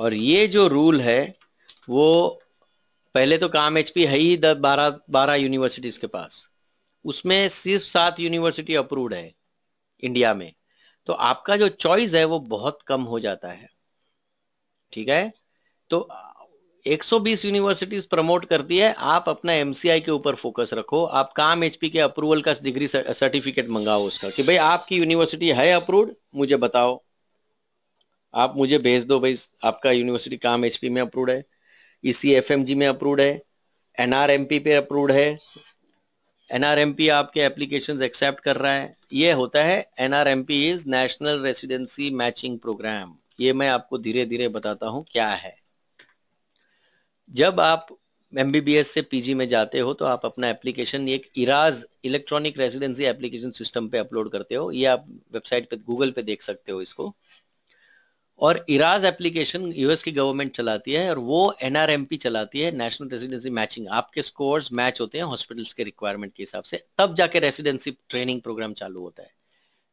और ये जो रूल है, वो पहले तो काम एचपी है ही दस बारह बारह यूनिवर्सिटीज के पास। उसमें सिर्फ़ सात यूनिवर्सिटी अप्रूव्ड है इंडिया में। तो आपका जो चॉइस है, वो बहुत कम हो जाता है। ठीक है? तो 120 यूनिवर्सिटीज प्रमोट करती है, आप अपना एमसीआई के ऊपर फोकस रखो, आप काम एचपी के अप्रूवल का डिग्री सर्टिफिकेट मंगाओ उसका कि भाई आपकी यूनिवर्सिटी है अप्रूव्ड मुझे बताओ। आप मुझे भेज दो भाई, आपका यूनिवर्सिटी काम एचपी में अप्रूव्ड है इसी एफ़ में अप्रूव्ड है एनआरएमपी पे अप्रूव्ड है एनआरएमपी आपके एप्लीकेशन एक्सेप्ट कर रहा है। ये होता है NRMP is national residency matching program ये मैं आपको धीरे धीरे बताता हूँ क्या है। जब आप एमबीबीएस से पीजी में जाते हो तो आप अपना एप्लीकेशन एक ERAS electronic residency application system पे अपलोड करते हो। ये आप वेबसाइट पे गूगल पे देख सकते हो इसको। और इराज एप्लीकेशन यूएस की गवर्नमेंट चलाती है और वो एनआरएमपी चलाती है नेशनल रेसिडेंसी मैचिंग आपके स्कोर्स मैच होते हैं हॉस्पिटल्स के रिक्वायरमेंट के हिसाब से। तब जाके रेसिडेंसी ट्रेनिंग प्रोग्राम चालू होता है।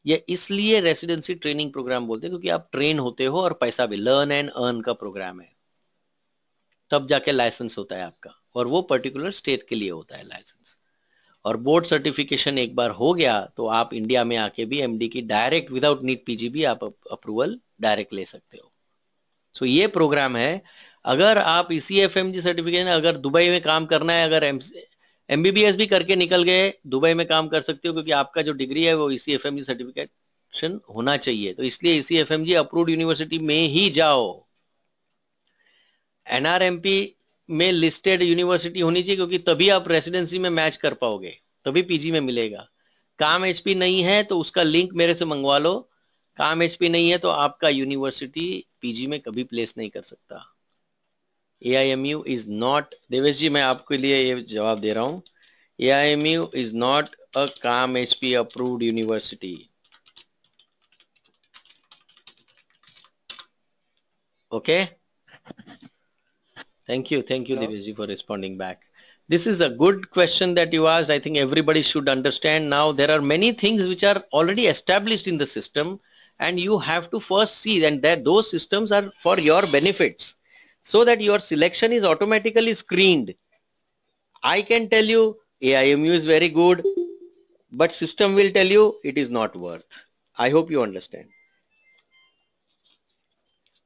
ये इसलिए रेसिडेंसी ट्रेनिंग प्रोग्राम बोलते हैं क्योंकि आप ट्रेन होते हो और पैसा भी लर्न एंड अर्न का प्रोग्राम है। तब जाके लाइसेंस होता है आपका। और वो पर्टिकुलर स्टेट के लिए होता है लाइसेंस और बोर्ड सर्टिफिकेशन एक बार हो गया तो आप इंडिया में आके भी एमडी की डायरेक्ट विदाउट नीट पीजीबी आप अप्रूवल डायरेक्ट ले सकते हो। सो so, ये प्रोग्राम है। अगर आप इसी एफ़ सर्टिफिकेशन अगर दुबई में काम करना है, अगर एमबीबीएस भी करके निकल गए, दुबई में काम कर सकते हो, क्योंकि आपका जो डिग्री है वो इसी एफ़ एम जी सर्टिफिकेशन होना चाहिए। तो इसलिए इसी एफ़ अप्रूव्ड यूनिवर्सिटी में ही जाओ। एनआरएमपी में लिस्टेड यूनिवर्सिटी होनी चाहिए, क्योंकि तभी आप रेसिडेंसी में मैच कर पाओगे, तभी पीजी में मिलेगा। काम एचपी नहीं है तो उसका लिंक मेरे से मंगवा लो। काम एचपी नहीं है तो आपका यूनिवर्सिटी पीजी में कभी प्लेस नहीं कर सकता। A I M U is not Devesh ji, मैं आपके लिए ये जवाब दे रहा हूँ। A I M U is not a CAAM HP approved university okay Thank you. Thank you, Divyaji, for responding back. This is a good question that you asked. I think everybody should understand now. There are many things which are already established in the system and you have to first see and that those systems are for your benefits so that your selection is automatically screened. I can tell you AIMU is very good, but system will tell you it is not worth. I hope you understand.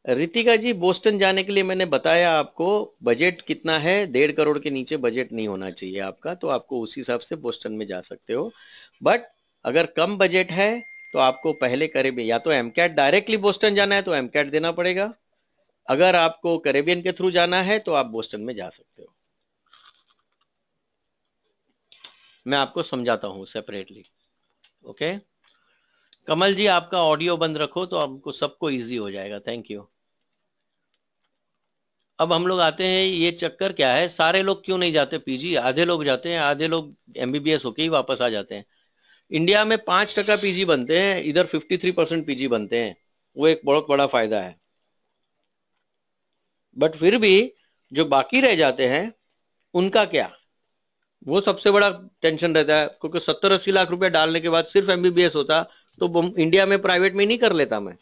Ritika ji, Boston जाने के लिए मैंने बताया आपको budget कितना है? डेढ़ करोड़ के नीचे बजट नहीं होना चाहिए आपका तो आपको उस हिसाब से बोस्टन में जा सकते हो। बट अगर कम बजट है तो आपको पहले करेबियन, या तो एमकैट डायरेक्टली बोस्टन जाना है तो एमकैट देना पड़ेगा। अगर आपको करेबियन के थ्रू जाना है तो आप बोस्टन में जा सकते हो। मैं आपको समझाता हूँ सेपरेटली ओके कमल जी, आपका ऑडियो बंद रखो तो आपको सबको इजी हो जाएगा। थैंक यू अब हम लोग आते हैं, ये चक्कर क्या है? सारे लोग क्यों नहीं जाते पीजी आधे लोग जाते हैं, आधे लोग एमबीबीएस होके ही वापस आ जाते हैं। इंडिया में पाँच टका पीजी बनते हैं, इधर फिफ्टी थ्री परसेंट पीजी बनते हैं। वो एक बहुत बड़ा फ़ायदा है। बट फिर भी जो बाकी रह जाते हैं, उनका क्या? वो सबसे बड़ा टेंशन रहता है, क्योंकि सत्तर अस्सी लाख रुपए डालने के बाद सिर्फ़ एमबीबीएस होता तो इंडिया में प्राइवेट में नहीं कर लेता मैं।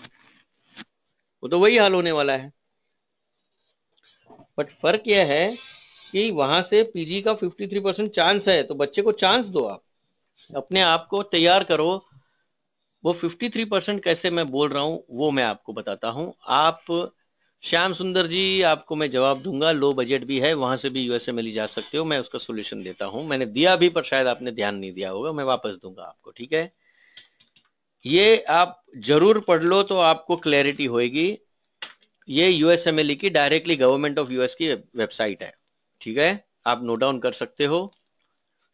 वो तो वही हाल होने वाला है। बट फ़र्क यह है कि वहाँ से पीजी का 53 परसेंट चांस है तो बच्चे को चांस दो आप। अपने आप को तैयार करो। वो 53 परसेंट कैसे मैं बोल रहा हूँ, वो मैं आपको बताता हूँ। आप श्याम सुंदर जी, आपको मैं जवाब दूँगा। लो बजट भी है, वहाँ से भी यूएसए में ली जा सकते हो। मैं उसका सोल्यूशन देता हूँ। मैंने दिया भी, पर शायद आपने ध्यान नहीं दिया होगा। मैं वापस दूँगा आपको, ठीक है? ये आप ज़रूर पढ़ लो तो आपको क्लैरिटी होगी ये यूएसएमएल की डायरेक्टली गवर्नमेंट ऑफ़ यूएस की वेबसाइट है। ठीक है? आप नोट डाउन कर सकते हो।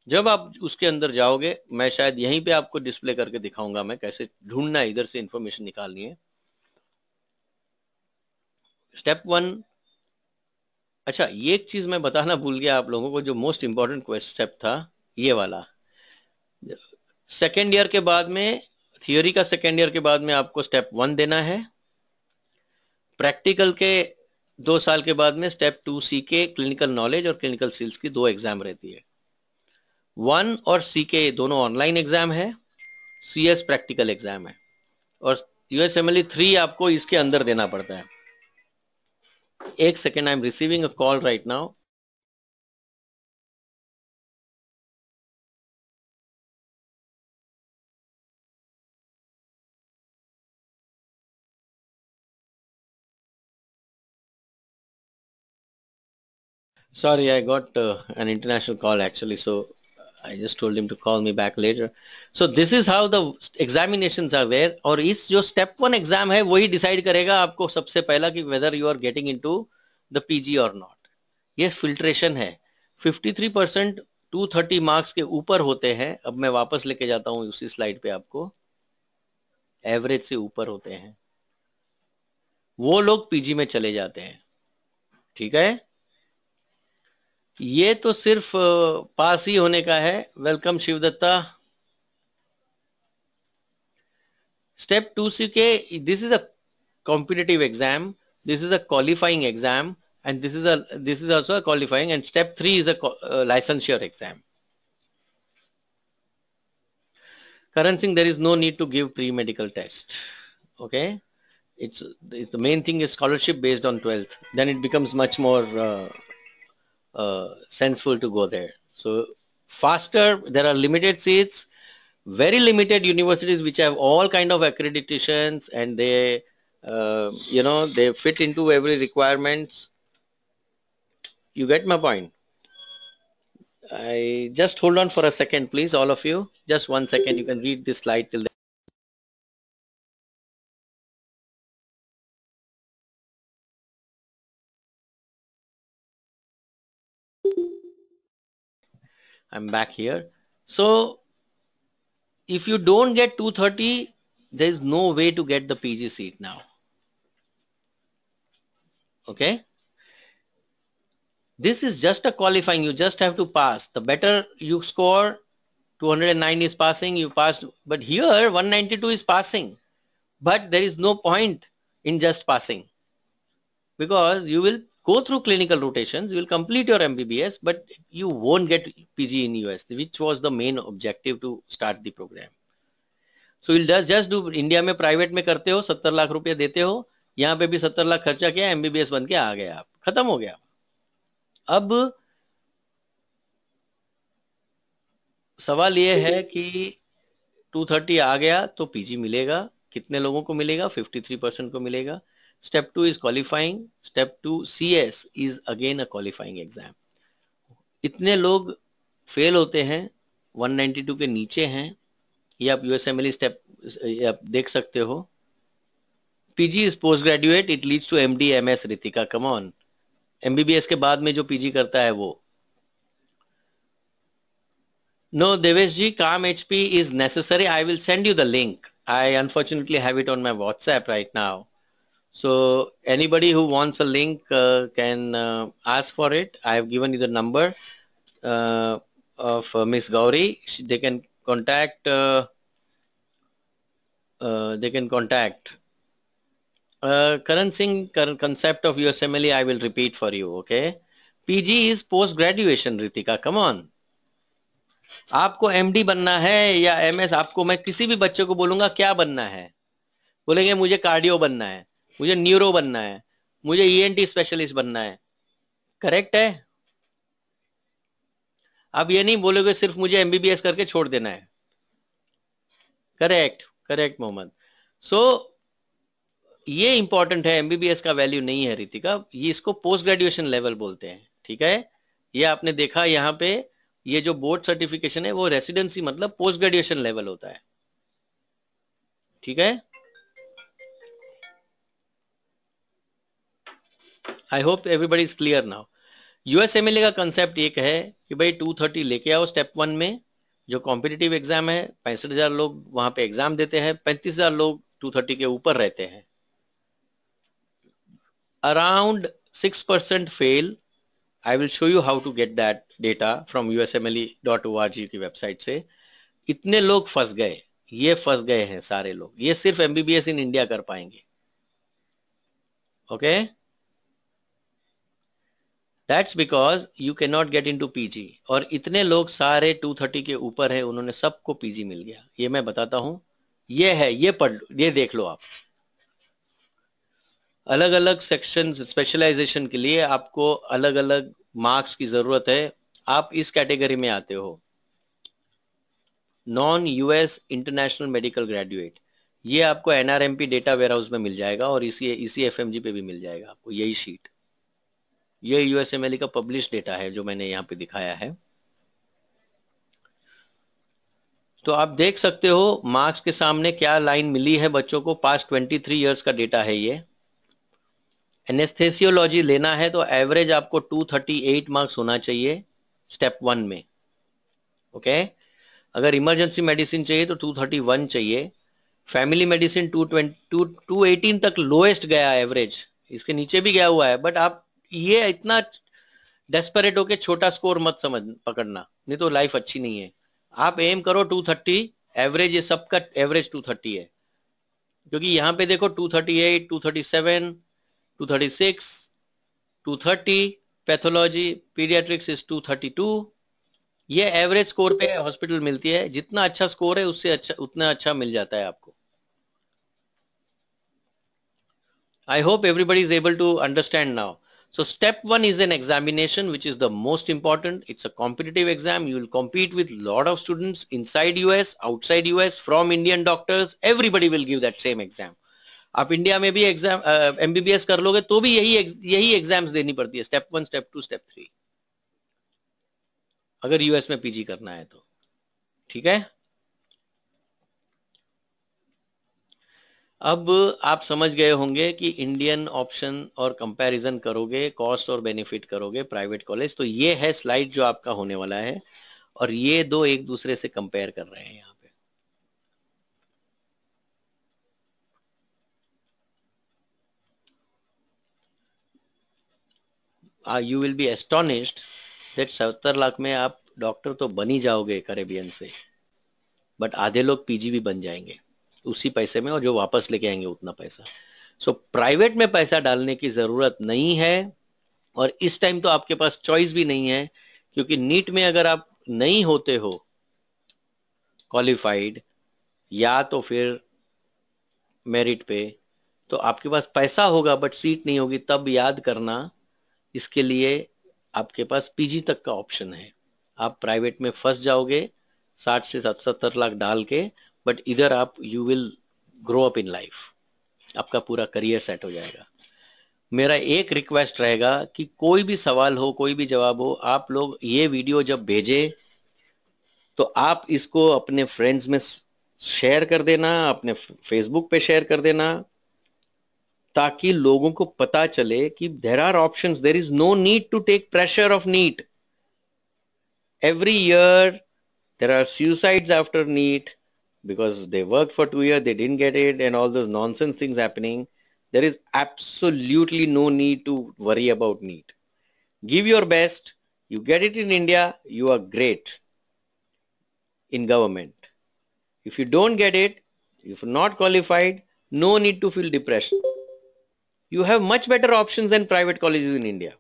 जब आप उसके अंदर जाओगे, मैं शायद यहीं पे आपको डिस्प्ले करके दिखाऊँगा मैं कैसे ढूंढना इधर से इंफॉर्मेशन निकालनी है। स्टेप वन अच्छा ये एक चीज़ मैं बताना भूल गया आप लोगों को, जो मोस्ट इंपॉर्टेंट क्वेश्चन स्टेप था, ये वाला। सेकेंड ईयर के बाद में थियोरी का सेकेंड ईयर के बाद में आपको स्टेप वन देना है। प्रैक्टिकल के दो साल के बाद में step two C K clinical knowledge और क्लिनिकल स्किल्स की दो एग्ज़ाम रहती है। वन और सी के दोनों ऑनलाइन एग्ज़ाम है, सी एस प्रैक्टिकल एग्ज़ाम है। और यूएस एम थ्री आपको इसके अंदर देना पड़ता है। एक second I am receiving a call right now Sorry, I got uh, an international call actually, so I just told him to call me back later. So this is how the examinations are there. और इस जो step one exam है वही decide करेगा आपको सबसे पहला कि whether you are getting into the PG or not. ये filtration है 53 परसेंट टू थर्टी मार्क्स के ऊपर होते हैं अब मैं वापस लेके जाता हूँ उसी स्लाइड पे आपको एवरेज से ऊपर होते हैं वो लोग पीजी में चले जाते हैं ठीक है ये तो सिर्फ़ पास ही होने का है welcome Shivdatta step two C K this is a competitive exam this is a qualifying exam and this is a this is also a qualifying and step 3 is a uh, licensure exam current thing there is no need to give pre-medical test okay it's, it's the main thing is scholarship based on 12th then it becomes much more uh, uh, senseful to go there. So faster, there are limited seats, very limited universities which have all kind of accreditations and they, uh, you know, they fit into every requirements. You get my point? I just hold on for a second, please, all of you. Just one second. You can read this slide till I'm back here. So if you don't get 230, there is no way to get the PG seat now. Okay. This is just a qualifying. You just have to pass. The better you score, 209 is passing, you passed. But here 192 is passing. But there is no point in just passing because you will go through clinical rotations, you will complete your MBBS, but you won't get PG in US, which was the main objective to start the program. So you'll just, just do India में private में करते हो सत्तर लाख रुपए देते हो यहाँ पे भी सत्तर लाख खर्चा किया एमबीबीएस बन के आ गए आप खत्म हो गया अब सवाल ये है कि 230 आ गया तो पीजी मिलेगा कितने लोगों को मिलेगा 53 परसेंट को मिलेगा Step 2 is qualifying. Step 2 CS is again a qualifying exam. इतने लोग फेल होते हैं 192 के नीचे हैं, ये आप यूएसएमएल स्टेप आप देख सकते हो। PG is post graduate it leads to MD MS Ritika come on MBBS के बाद में जो पीजी करता है वो। No Devesh ji, CAAM HP is necessary I will send you the link I unfortunately have it on my WhatsApp right now So anybody who wants a link uh, can uh, ask for it. I have given you the number uh, of uh, Miss Gauri. She, They can contact. Uh, uh, they can contact. Uh, thing, current concept of USMLE, I will repeat for you. Okay. PG is post graduation. Ritika, come on. आपको MD बनना है या MS आपको मैं किसी भी बच्चे को बोलूँगा क्या बनना है बोलेंगे मुझे कार्डियो बनना है मुझे न्यूरो बनना है, मुझे ईएनटी e स्पेशलिस्ट बनना है। करेक्ट है? अब ये नहीं बोलोगे सिर्फ़ मुझे एमबीबीएस करके छोड़ देना है। Correct correct Mohammad. सो ये इंपॉर्टेंट है एमबीबीएस का वैल्यू नहीं है रितिका। ये इसको पोस्ट ग्रेजुएशन लेवल बोलते हैं, ठीक है? ये आपने देखा यहाँ पे, ये जो बोर्ड सर्टिफिकेशन है, वो रेसिडेंसी मतलब पोस्ट ग्रेजुएशन लेवल होता है। ठीक है? I hope everybody is clear now USMLE का कंसेप्ट एक है कि भाई 230 लेके आओ स्टेप वन में, जो कॉम्पिटेटिव एग्ज़ाम है, पैंसठ हज़ार लोग वहाँ पे एग्ज़ाम देते हैं, पैंतीस हज़ार लोग 230 के ऊपर रहते हैं। Around six percent fail I will show you how to get that data from USMLE dot O की वेबसाइट से। इतने लोग फंस गए, ये फंस गए हैं सारे लोग। ये सिर्फ़ एमबीबीएस इन इंडिया कर पाएँगे। Okay okay? That's because you can not get into PG और इतने लोग सारे 230 के ऊपर है, उन्होंने सबको पीजी मिल गया। ये मैं बताता हूँ। ये है, ये पढ़ ये देख लो आप। अलग अलग सेक्शन स्पेशलाइजेशन के लिए आपको अलग अलग मार्क्स की ज़रूरत है। आप इस कैटेगरी में आते हो। Non US international medical graduate ये आपको एनआरएमपी डेटा वेयर हाउस में मिल जाएगा और इसी इसी एफएमजी पे भी मिल जाएगा आपको, यही शीट ये यूएसएमएल का पब्लिश डेटा है, जो मैंने यहाँ पे दिखाया है। तो आप देख सकते हो मार्क्स के सामने क्या लाइन मिली है बच्चों को? पास 23 इयर्स का डेटा है ये। एनेस्थेसियोलॉजी लेना है तो एवरेज आपको 238 मार्क्स होना चाहिए स्टेप वन में। ओके अगर इमरजेंसी मेडिसिन चाहिए तो 231 चाहिए। Family medicine two twenty to eighteen तक लोएस्ट गया एवरेज इसके नीचे भी गया हुआ है बट आप ये इतना डेस्परेट होके छोटा स्कोर मत समझ पकड़ना। नहीं तो लाइफ अच्छी नहीं है। आप एम करो 230 एवरेज ये सबका एवरेज 230 है। क्योंकि यहाँ पे देखो 238, 237, 236, 230 पैथोलॉजी पीडियाट्रिक्स इज़ 232 ये एवरेज स्कोर पे हॉस्पिटल मिलती है। जितना अच्छा स्कोर है उससे अच्छा उतना अच्छा मिल जाता है आपको। I hope everybody is able to understand now So step one is an examination, which is the most important. It's a competitive exam. You will compete with lot of students inside US, outside US, from Indian doctors. Everybody will give that same exam. आप India में भी exam MBBS कर लोगे तो भी यही यही exams देनी पड़ती है step one step two step three अगर यूएस में पीजी करना है तो ठीक है अब आप समझ गए होंगे कि इंडियन ऑप्शन और कंपैरिजन करोगे कॉस्ट और बेनिफिट करोगे प्राइवेट कॉलेज तो ये है स्लाइड जो आपका होने वाला है और ये दो एक दूसरे से कंपेयर कर रहे हैं यहाँ पे। You will be astonished that सत्तर लाख में आप डॉक्टर तो बन जाओगे करेबियन से बट आधे लोग पीजी भी बन जाएँगे। उसी पैसे में और जो वापस लेके आएँगे उतना पैसा। सो so, प्राइवेट में पैसा डालने की ज़रूरत नहीं है और इस टाइम तो आपके पास चॉइस भी नहीं है क्योंकि नीट में अगर आप नहीं होते हो क्वालिफाइड या तो फिर मेरिट पे तो आपके पास पैसा होगा बट सीट नहीं होगी तब याद करना इसके लिए आपके पास पीजी तक का ऑप्शन है। आप प्राइवेट में फंस जाओगे साठ से सत्तर लाख डाल के बट इधर आप you will grow up in life आपका पूरा करियर सेट हो जाएगा। मेरा एक रिक्वेस्ट रहेगा कि कोई भी सवाल हो, कोई भी जवाब हो, आप लोग ये वीडियो जब भेजे तो आप इसको अपने फ्रेंड्स में शेयर कर देना, अपने फेसबुक पे शेयर कर देना, ताकि लोगों को पता चले कि there are option there is no need to take pressure of NEET every year there are suicides after NEET because they worked for two years, they didn't get it, and all those nonsense things happening. There is absolutely no need to worry about NEET. Give your best. You get it in India, you are great in government. If you don't get it, if not qualified, no need to feel depression. You have much better options than private colleges in India.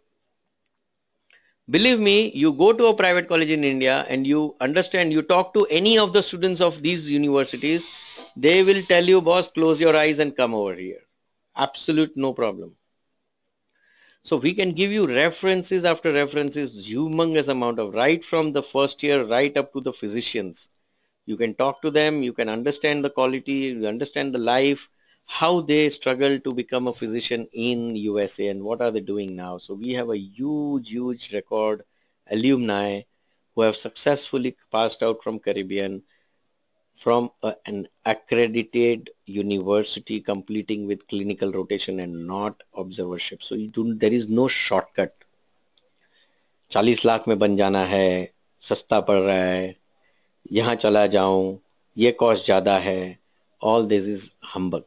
Believe me, you go to a private college in India and you understand, you talk to any of the students of these universities, they will tell you, boss, close your eyes and come over here. Absolute no problem. So we can give you references after references, humongous amount of right from the first year right up to the physicians. You can talk to them, you can understand the quality, you understand the life, how they struggle to become a physician in USA and what are they doing now. So we have a huge, huge record alumni who have successfully passed out from Caribbean from a, an accredited university completing with clinical rotation and not observership. So you do, there is no shortcut. 40 lakh में बन जाना है सस्ता पड़ रहा है यहाँ चला जाऊं ये कॉस्ट ज़्यादा है all this is humbug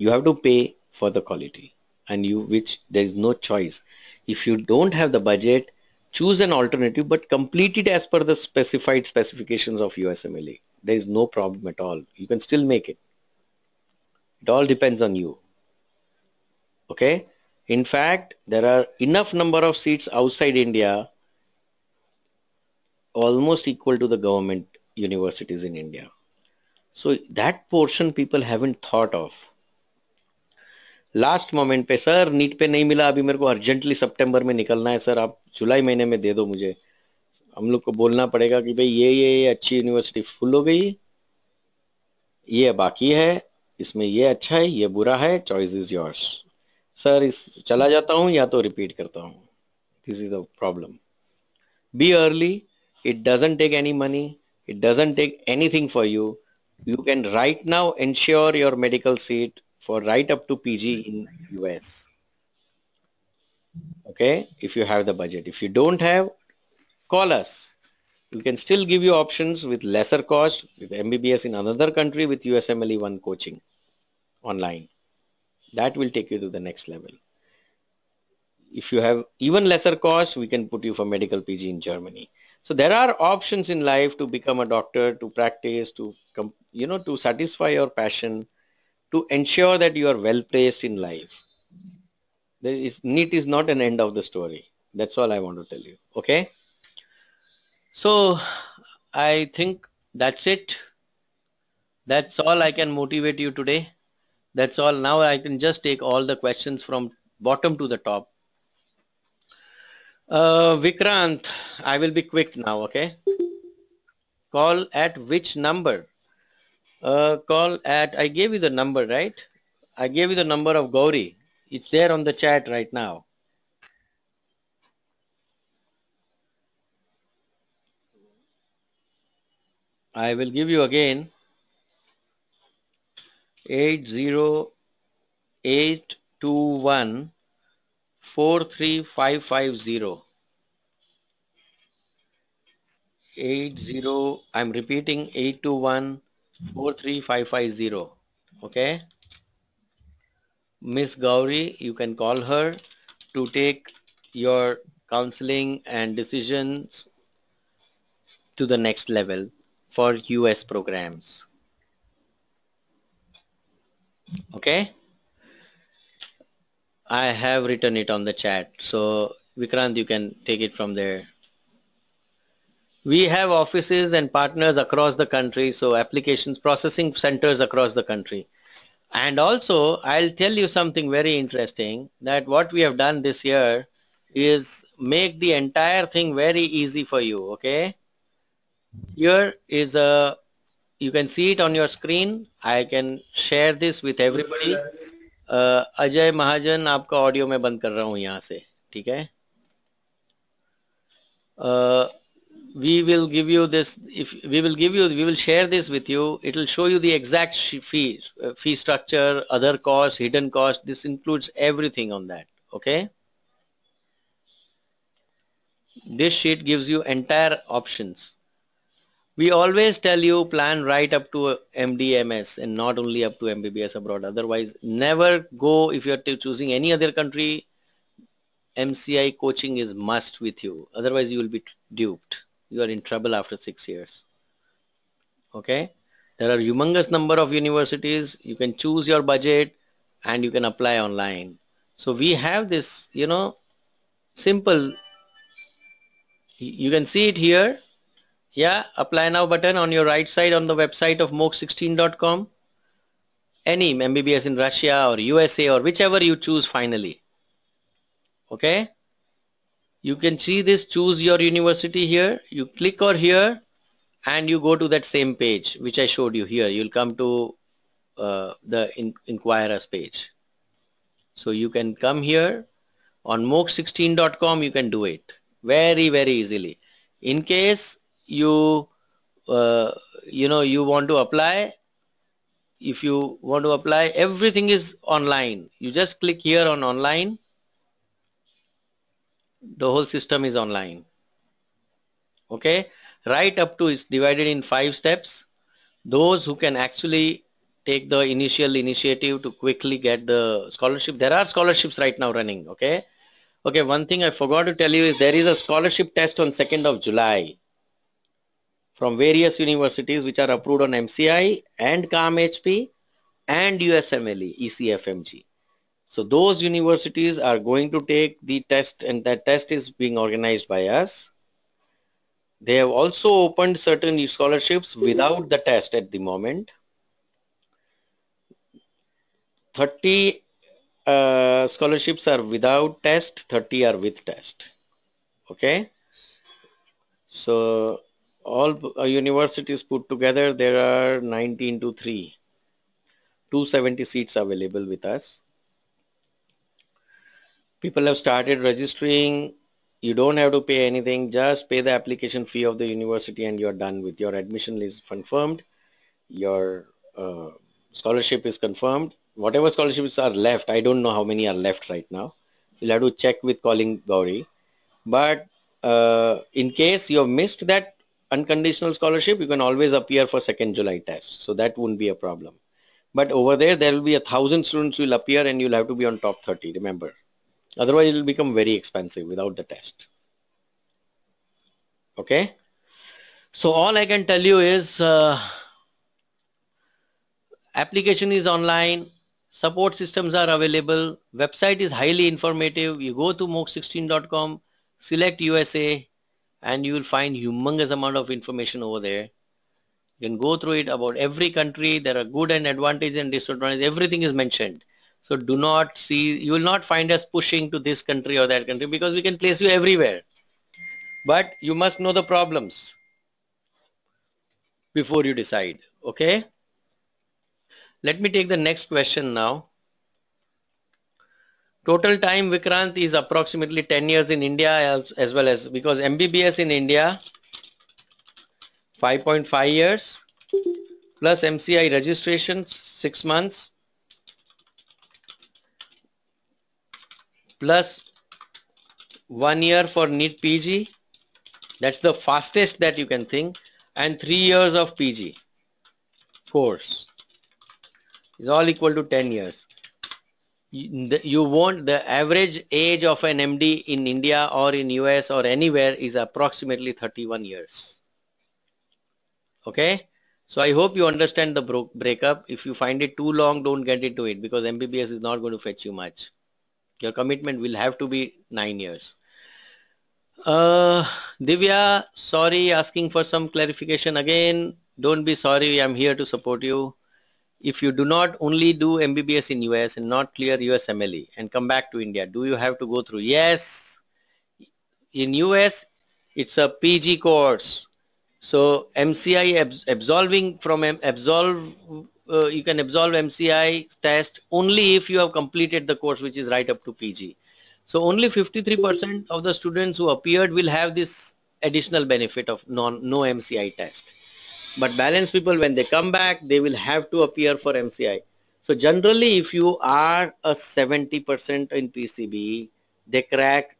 you have to pay for the quality and you which there is no choice. If you don't have the budget choose an alternative but complete it as per the specified specifications of usmla there is no problem at all. You can still make it. It all depends on you. Okay? In fact there are enough number of seats outside india almost equal to the government universities in india. So that portion people haven't thought of last moment पे sir NEET पे नहीं मिला। अभी मेरे को urgently सितंबर में निकलना है सर आप जुलाई महीने में दे दो मुझे। हम लोग को बोलना पड़ेगा कि भाई ये ये, ये अच्छी यूनिवर्सिटी फुल हो गई। ये बाकी है। इसमें ये अच्छा है ये बुरा है। चॉइस इज़ योर्स सर इस चला जाता हूँ या तो रिपीट करता हूँ? This is the problem be early it doesn't take any money it doesn't take anything for you you can right now ensure your medical seat for right up to PG in US. Okay, if you have the budget. If you don't have, call us. We can still give you options with lesser cost with MBBS in another country with USMLE 1 coaching online. That will take you to the next level. If you have even lesser cost, we can put you for medical PG in Germany. So there are options in life to become a doctor, to practice, to you know, to satisfy your passion, to ensure that you are well placed in life. There is NEET is not an end of the story. That's all I want to tell you. Okay. So I think that's it. That's all I can motivate you today. That's all. Now I can just take all the questions from bottom to the top. Uh, Vikrant, I will be quick now, okay? Call at which number? Uh, call at, I gave you the number, right? I gave you the number of Gauri. It's there on the chat right now. I will give you again 80821 43550 80 I'm repeating 821 43550 okay Miss Gauri you can call her to take your counseling and decisions to the next level for US programs. Okay. I have written it on the chat. So Vikrant, you can take it from there. We have offices and partners across the country. So applications processing centers across the country. And also I'll tell you something very interesting that what we have done this year is make the entire thing very easy for you. Okay. Here is a, you can see it on your screen. I can share this with everybody. Uh, Ajay Mahajan आपका audio में बंद कर रहा हूं यहां से ठीक है uh, we will give you this if we will give you we will share this with you it will show you the exact fee uh, fee structure other costs hidden costs this includes everything on that okay this sheet gives you entire options we always tell you plan right up to MDMS and not only up to MBBS abroad. Otherwise, never go if you're choosing any other country. MCI coaching is must with you. Otherwise, you will be duped. You are in trouble after six years. Okay. There are humongous number of universities. You can choose your budget and you can apply online. So we have this, you know, simple. You can see it here yeah, apply now button on your right side on the website of mooc16.com. Any MBBS in Russia or USA or whichever you choose finally. Okay. You can see this choose your university here. You click or here and you go to that same page which I showed you here. You'll come to uh, the in inquirers page. So you can come here on mooc16.com you can do it very very easily. In case you uh, you know you want to apply if you want to apply everything is online you just click here on online the whole system is online. Okay? Right up to is divided in five steps. Those who can actually take the initial initiative to quickly get the scholarship. There are scholarships right now running okay? Okay one thing i forgot to tell you is there is a scholarship test on 2nd of july from various universities which are approved on MCI and CAM HP and USMLE ECFMG. So those universities are going to take the test and that test is being organized by us. They have also opened certain scholarships without the test at the moment. 30 uh, scholarships are without test, 30 are with test. Okay. So all uh, universities put together, there are 19 to 3. 270 seats available with us. People have started registering. You don't have to pay anything. Just pay the application fee of the university and you're done with your admission is confirmed. Your uh, scholarship is confirmed. Whatever scholarships are left, I don't know how many are left right now. You'll have to check with calling Gauri. But uh, in case you have missed that unconditional scholarship, you can always appear for second July test. So that won't be a problem. But over there, there will be a thousand students will appear and you'll have to be on top 30, remember. Otherwise, it will become very expensive without the test. Okay. So all I can tell you is uh, application is online, support systems are available, website is highly informative. You go to mooc16.com, select USA, and you will find humongous amount of information over there. You can go through it about every country. There are good and advantages and disadvantages. Everything is mentioned. So do not see, you will not find us pushing to this country or that country because we can place you everywhere. But you must know the problems before you decide. Okay. Let me take the next question now. Total time Vikrant is approximately 10 years in India as, as well as because MBBS in India 5.5 years plus MCI registration 6 months plus 1 year for NEET PG that's the fastest that you can think and 3 years of PG course is all equal to 10 years you want the average age of an MD in India or in US or anywhere is approximately 31 years. Okay. So I hope you understand the breakup. If you find it too long, don't get into it because MBBS is not going to fetch you much. Your commitment will have to be nine years. Uh, Divya, sorry, asking for some clarification again. Don't be sorry. I'm here to support you if you do not only do MBBS in US and not clear USMLE and come back to India, do you have to go through? Yes. In US, it's a PG course. So MCI abs absolving from absolve, uh, you can absolve MCI test only if you have completed the course which is right up to PG. So only 53% of the students who appeared will have this additional benefit of non no MCI test. But balance people, when they come back, they will have to appear for MCI. So generally, if you are a 70% in PCB, they crack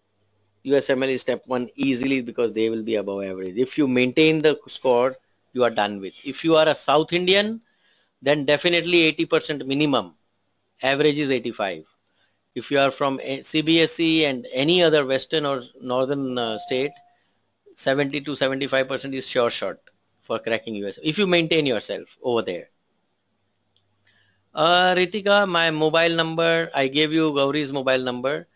USMLE step one easily because they will be above average. If you maintain the score, you are done with. If you are a South Indian, then definitely 80% minimum. Average is 85. If you are from CBSE and any other Western or Northern uh, state, 70 to 75% is sure shot for cracking US if you maintain yourself over there. Uh, Ritika, my mobile number, I gave you Gauri's mobile number.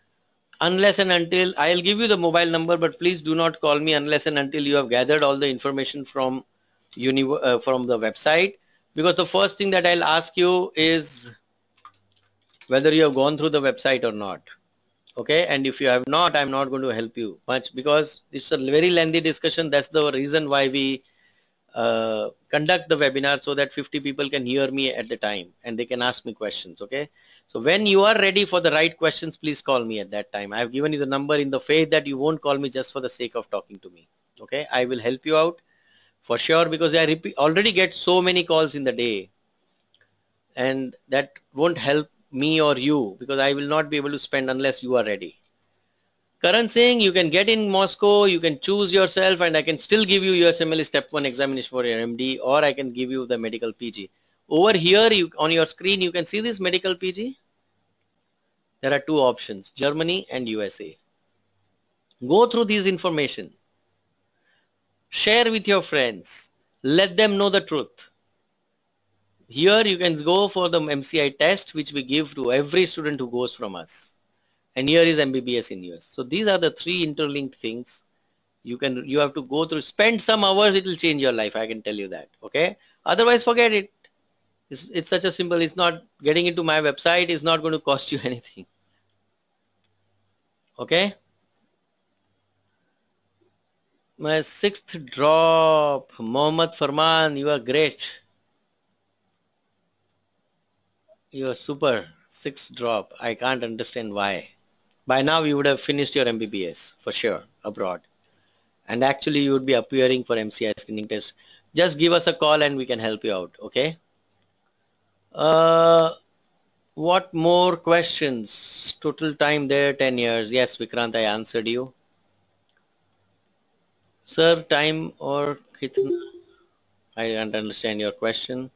Unless and until, I'll give you the mobile number, but please do not call me unless and until you have gathered all the information from, uni, uh, from the website. Because the first thing that I'll ask you is whether you have gone through the website or not. Okay, and if you have not, I'm not going to help you much because it's a very lengthy discussion. That's the reason why we uh, conduct the webinar so that 50 people can hear me at the time and they can ask me questions. Okay? So when you are ready for the right questions please call me at that time. I've given you the number in the faith that you won't call me just for the sake of talking to me. Okay? I will help you out for sure because i already get so many calls in the day and that won't help me or you because i will not be able to spend unless you are ready Karan saying you can get in Moscow, you can choose yourself and I can still give you USMLE step 1 examination for your MD or I can give you the medical PG. Over here you, on your screen you can see this medical PG. There are two options, Germany and USA. Go through these information. Share with your friends. Let them know the truth. Here you can go for the MCI test which we give to every student who goes from us and here is MBBS in US. So these are the three interlinked things. You can you have to go through spend some hours it will change your life I can tell you that okay otherwise forget it it's, it's such a simple it's not getting into my website is not going to cost you anything okay my sixth drop Mohammad Farman you are great you are super sixth drop I can't understand why by now you would have finished your MBBS for sure abroad. And actually you would be appearing for MCI screening test. Just give us a call and we can help you out. Okay. Uh, what more questions? Total time there 10 years. Yes, Vikrant, I answered you. Sir, time or I don't understand your question.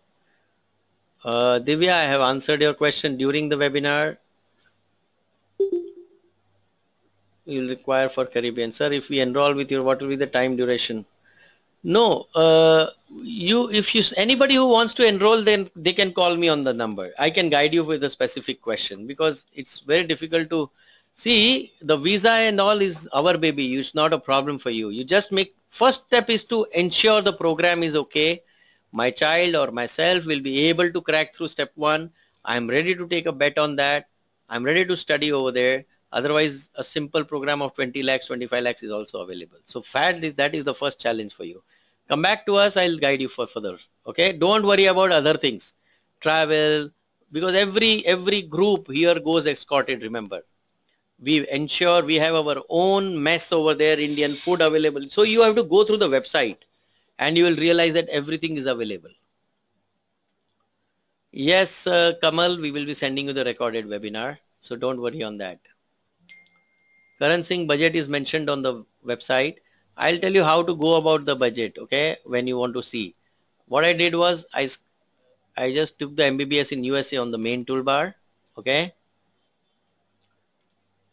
Uh, Divya, I have answered your question during the webinar. You'll require for Caribbean. Sir, if we enroll with you, what will be the time duration? No, uh, you if you anybody who wants to enroll, then they can call me on the number. I can guide you with a specific question because it's very difficult to see the visa and all is our baby. It's not a problem for you. You just make first step is to ensure the program is okay. My child or myself will be able to crack through step one. I'm ready to take a bet on that. I'm ready to study over there. Otherwise, a simple program of 20 lakhs, 25 lakhs is also available. So FAD, that is the first challenge for you. Come back to us. I'll guide you for further. Okay. Don't worry about other things. Travel, because every every group here goes escorted. Remember, we ensure we have our own mess over there, Indian food available. So you have to go through the website and you will realize that everything is available. Yes, uh, Kamal, we will be sending you the recorded webinar. So don't worry on that. Karan Singh budget is mentioned on the website. I'll tell you how to go about the budget, okay, when you want to see. What I did was I, I just took the MBBS in USA on the main toolbar, okay.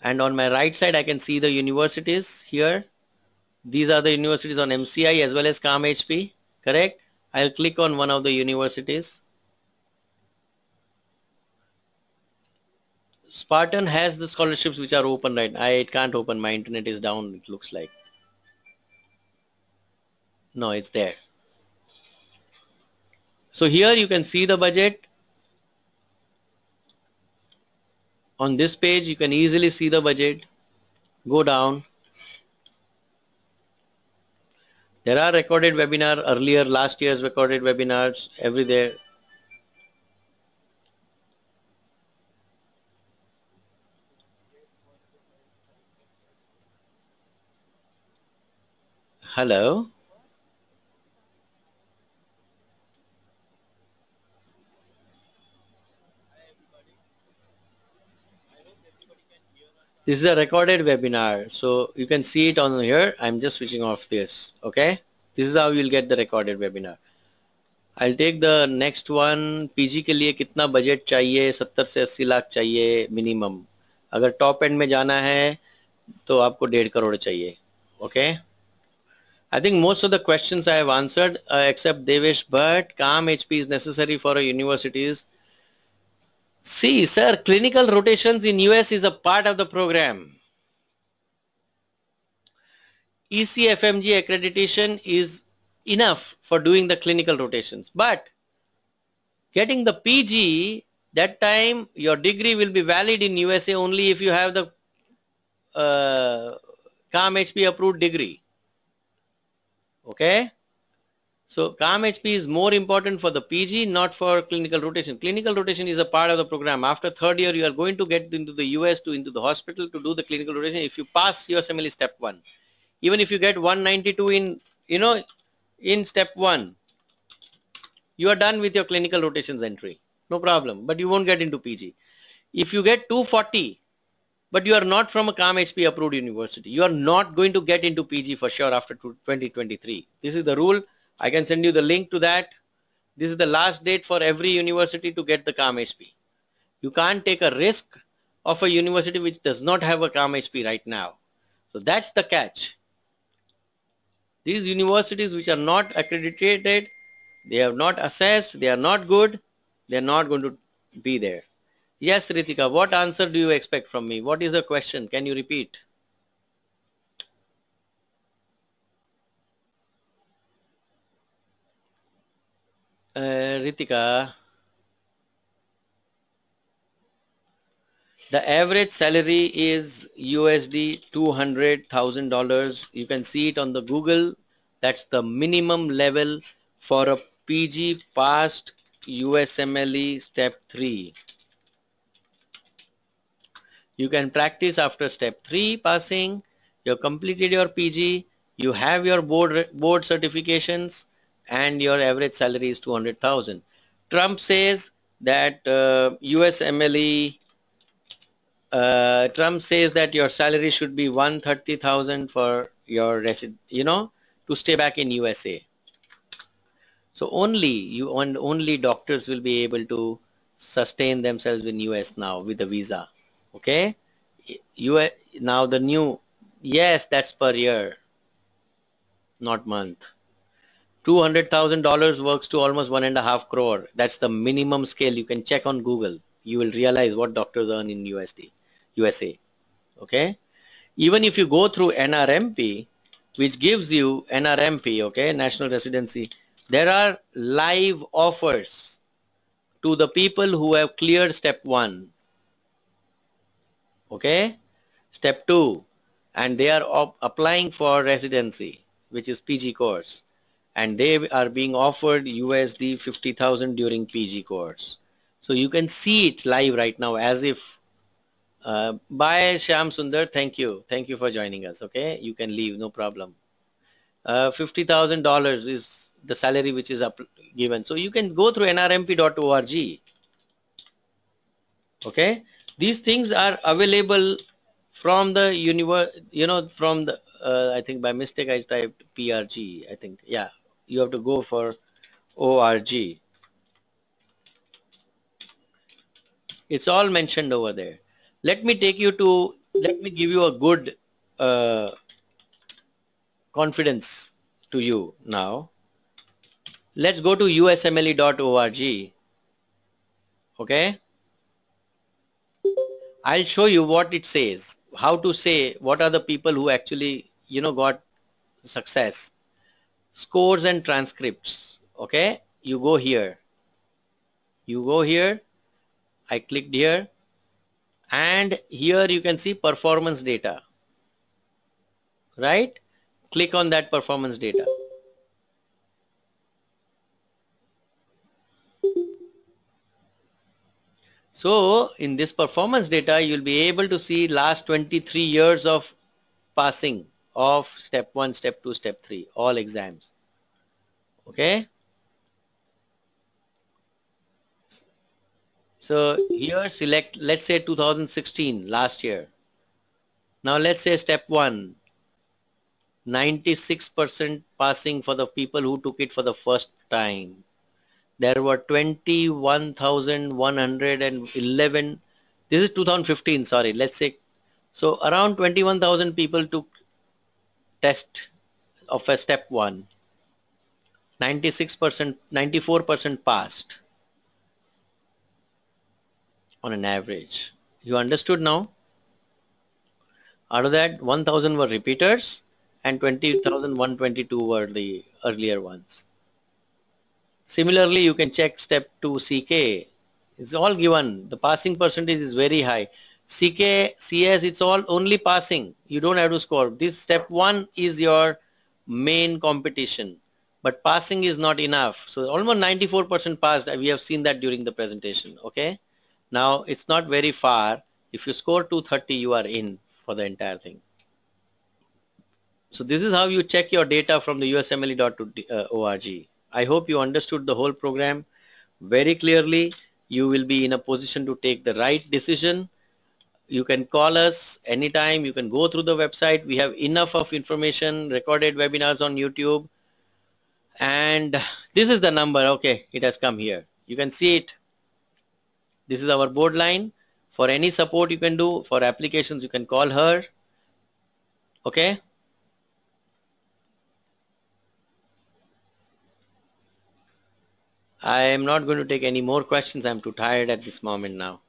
And on my right side, I can see the universities here. These are the universities on MCI as well as CALM HP, correct? I'll click on one of the universities. Spartan has the scholarships which are open right I can't open my internet is down it looks like no it's there so here you can see the budget on this page you can easily see the budget. Go down. There are recorded webinar earlier last year's recorded webinars every there. Hello. This is a recorded webinar. So you can see it on here. I'm just switching off this. Okay. This is how you'll get the recorded webinar. I'll take the next one. PG के लिए कितना budget चाहिए 70 से 80 लाख चाहिए minimum अगर top and में जाना है तो आपको डेढ़ करोड़ चाहिए okay? I think most of the questions I have answered uh, except Devesh, but CALM HP is necessary for a universities. See, sir, clinical rotations in US is a part of the program. ECFMG accreditation is enough for doing the clinical rotations. But getting the PG, that time your degree will be valid in USA only if you have the uh, CALM HP approved degree okay so CALM HP is more important for the PG not for clinical rotation clinical rotation is a part of the program after third year you are going to get into the US to into the hospital to do the clinical rotation if you pass your USMLE step 1 even if you get 192 in you know in step 1 you are done with your clinical rotations entry no problem but you won't get into PG if you get 240 but you are not from a CALM HP approved university. You are not going to get into PG for sure after 2023. This is the rule. I can send you the link to that. This is the last date for every university to get the CALM HP. You can't take a risk of a university which does not have a CALM HP right now. So that's the catch. These universities which are not accredited, they have not assessed, they are not good, they are not going to be there. Yes, Ritika, what answer do you expect from me? What is the question? Can you repeat? Uh, Ritika, the average salary is USD $200,000. You can see it on the Google. That's the minimum level for a PG past USMLE step 3. You can practice after step 3 passing. You completed your PG. You have your board, board certifications and your average salary is 200,000. Trump says that uh, USMLE, uh, Trump says that your salary should be 130,000 for your resident, you know, to stay back in USA. So only you and only doctors will be able to sustain themselves in US now with a visa. Okay. You now the new yes that's per year, not month. $200,000 works to almost one and a half crore. That's the minimum scale. You can check on Google. You will realize what doctors earn in USD, USA. Okay. Even if you go through NRMP, which gives you NRMP, okay, national residency, there are live offers to the people who have cleared step one. Okay. Step two, and they are applying for residency, which is PG course and they are being offered USD 50,000 during PG course. So you can see it live right now as if, uh, bye Sham Sundar, thank you. Thank you for joining us, okay? You can leave, no problem. Uh, $50,000 is the salary which is up given. So you can go through nrmp.org. Okay? These things are available from the universe, you know, from the, uh, I think by mistake I typed PRG, I think, yeah, you have to go for org it's all mentioned over there. Let me take you to let me give you a good uh, confidence to you now. Let's go to usmle.org okay? I'll show you what it says how to say what are the people who actually you know got success scores and transcripts. Okay? You go here. You go here. I clicked here. And here you can see performance data. Right? Click on that performance data. So in this performance data you'll be able to see last 23 years of passing of step 1, step 2, step 3, all exams. Okay. So here select, let's say 2016, last year. Now let's say step 1, 96% passing for the people who took it for the first time. There were 21,111, this is 2015, sorry, let's say, so around 21,000 people took test of a step 1 96% 94% passed on an average. You understood now? Out of that 1000 were repeaters and 20122 were the earlier ones. Similarly you can check step 2 ck it's all given. The passing percentage is very high CK, CS, it's all only passing. You don't have to score. This step one is your main competition, but passing is not enough. So almost 94% passed. We have seen that during the presentation. Okay. Now it's not very far. If you score 230, you are in for the entire thing. So this is how you check your data from the usmle.org. I hope you understood the whole program very clearly. You will be in a position to take the right decision you can call us anytime. You can go through the website. We have enough of information recorded webinars on youtube. And this is the number. Okay it has come here. You can see it. This is our board line. For any support you can do for applications you can call her. Okay? I am not going to take any more questions. I'm too tired at this moment now.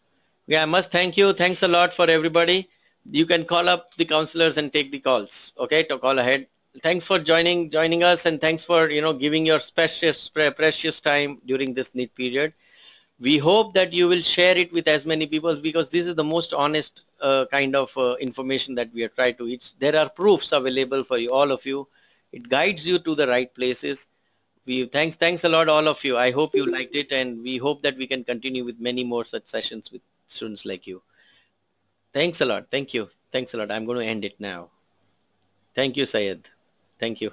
Yeah, I must thank you. Thanks a lot for everybody. You can call up the counselors and take the calls. Okay, to call ahead. Thanks for joining joining us and thanks for you know giving your precious precious time during this need period. We hope that you will share it with as many people because this is the most honest uh, kind of uh, information that we are trying to. It's, there are proofs available for you, all of you. It guides you to the right places. We thanks thanks a lot all of you. I hope you liked it and we hope that we can continue with many more such sessions with students like you. Thanks a lot. Thank you. Thanks a lot. I'm going to end it now. Thank you, Syed. Thank you.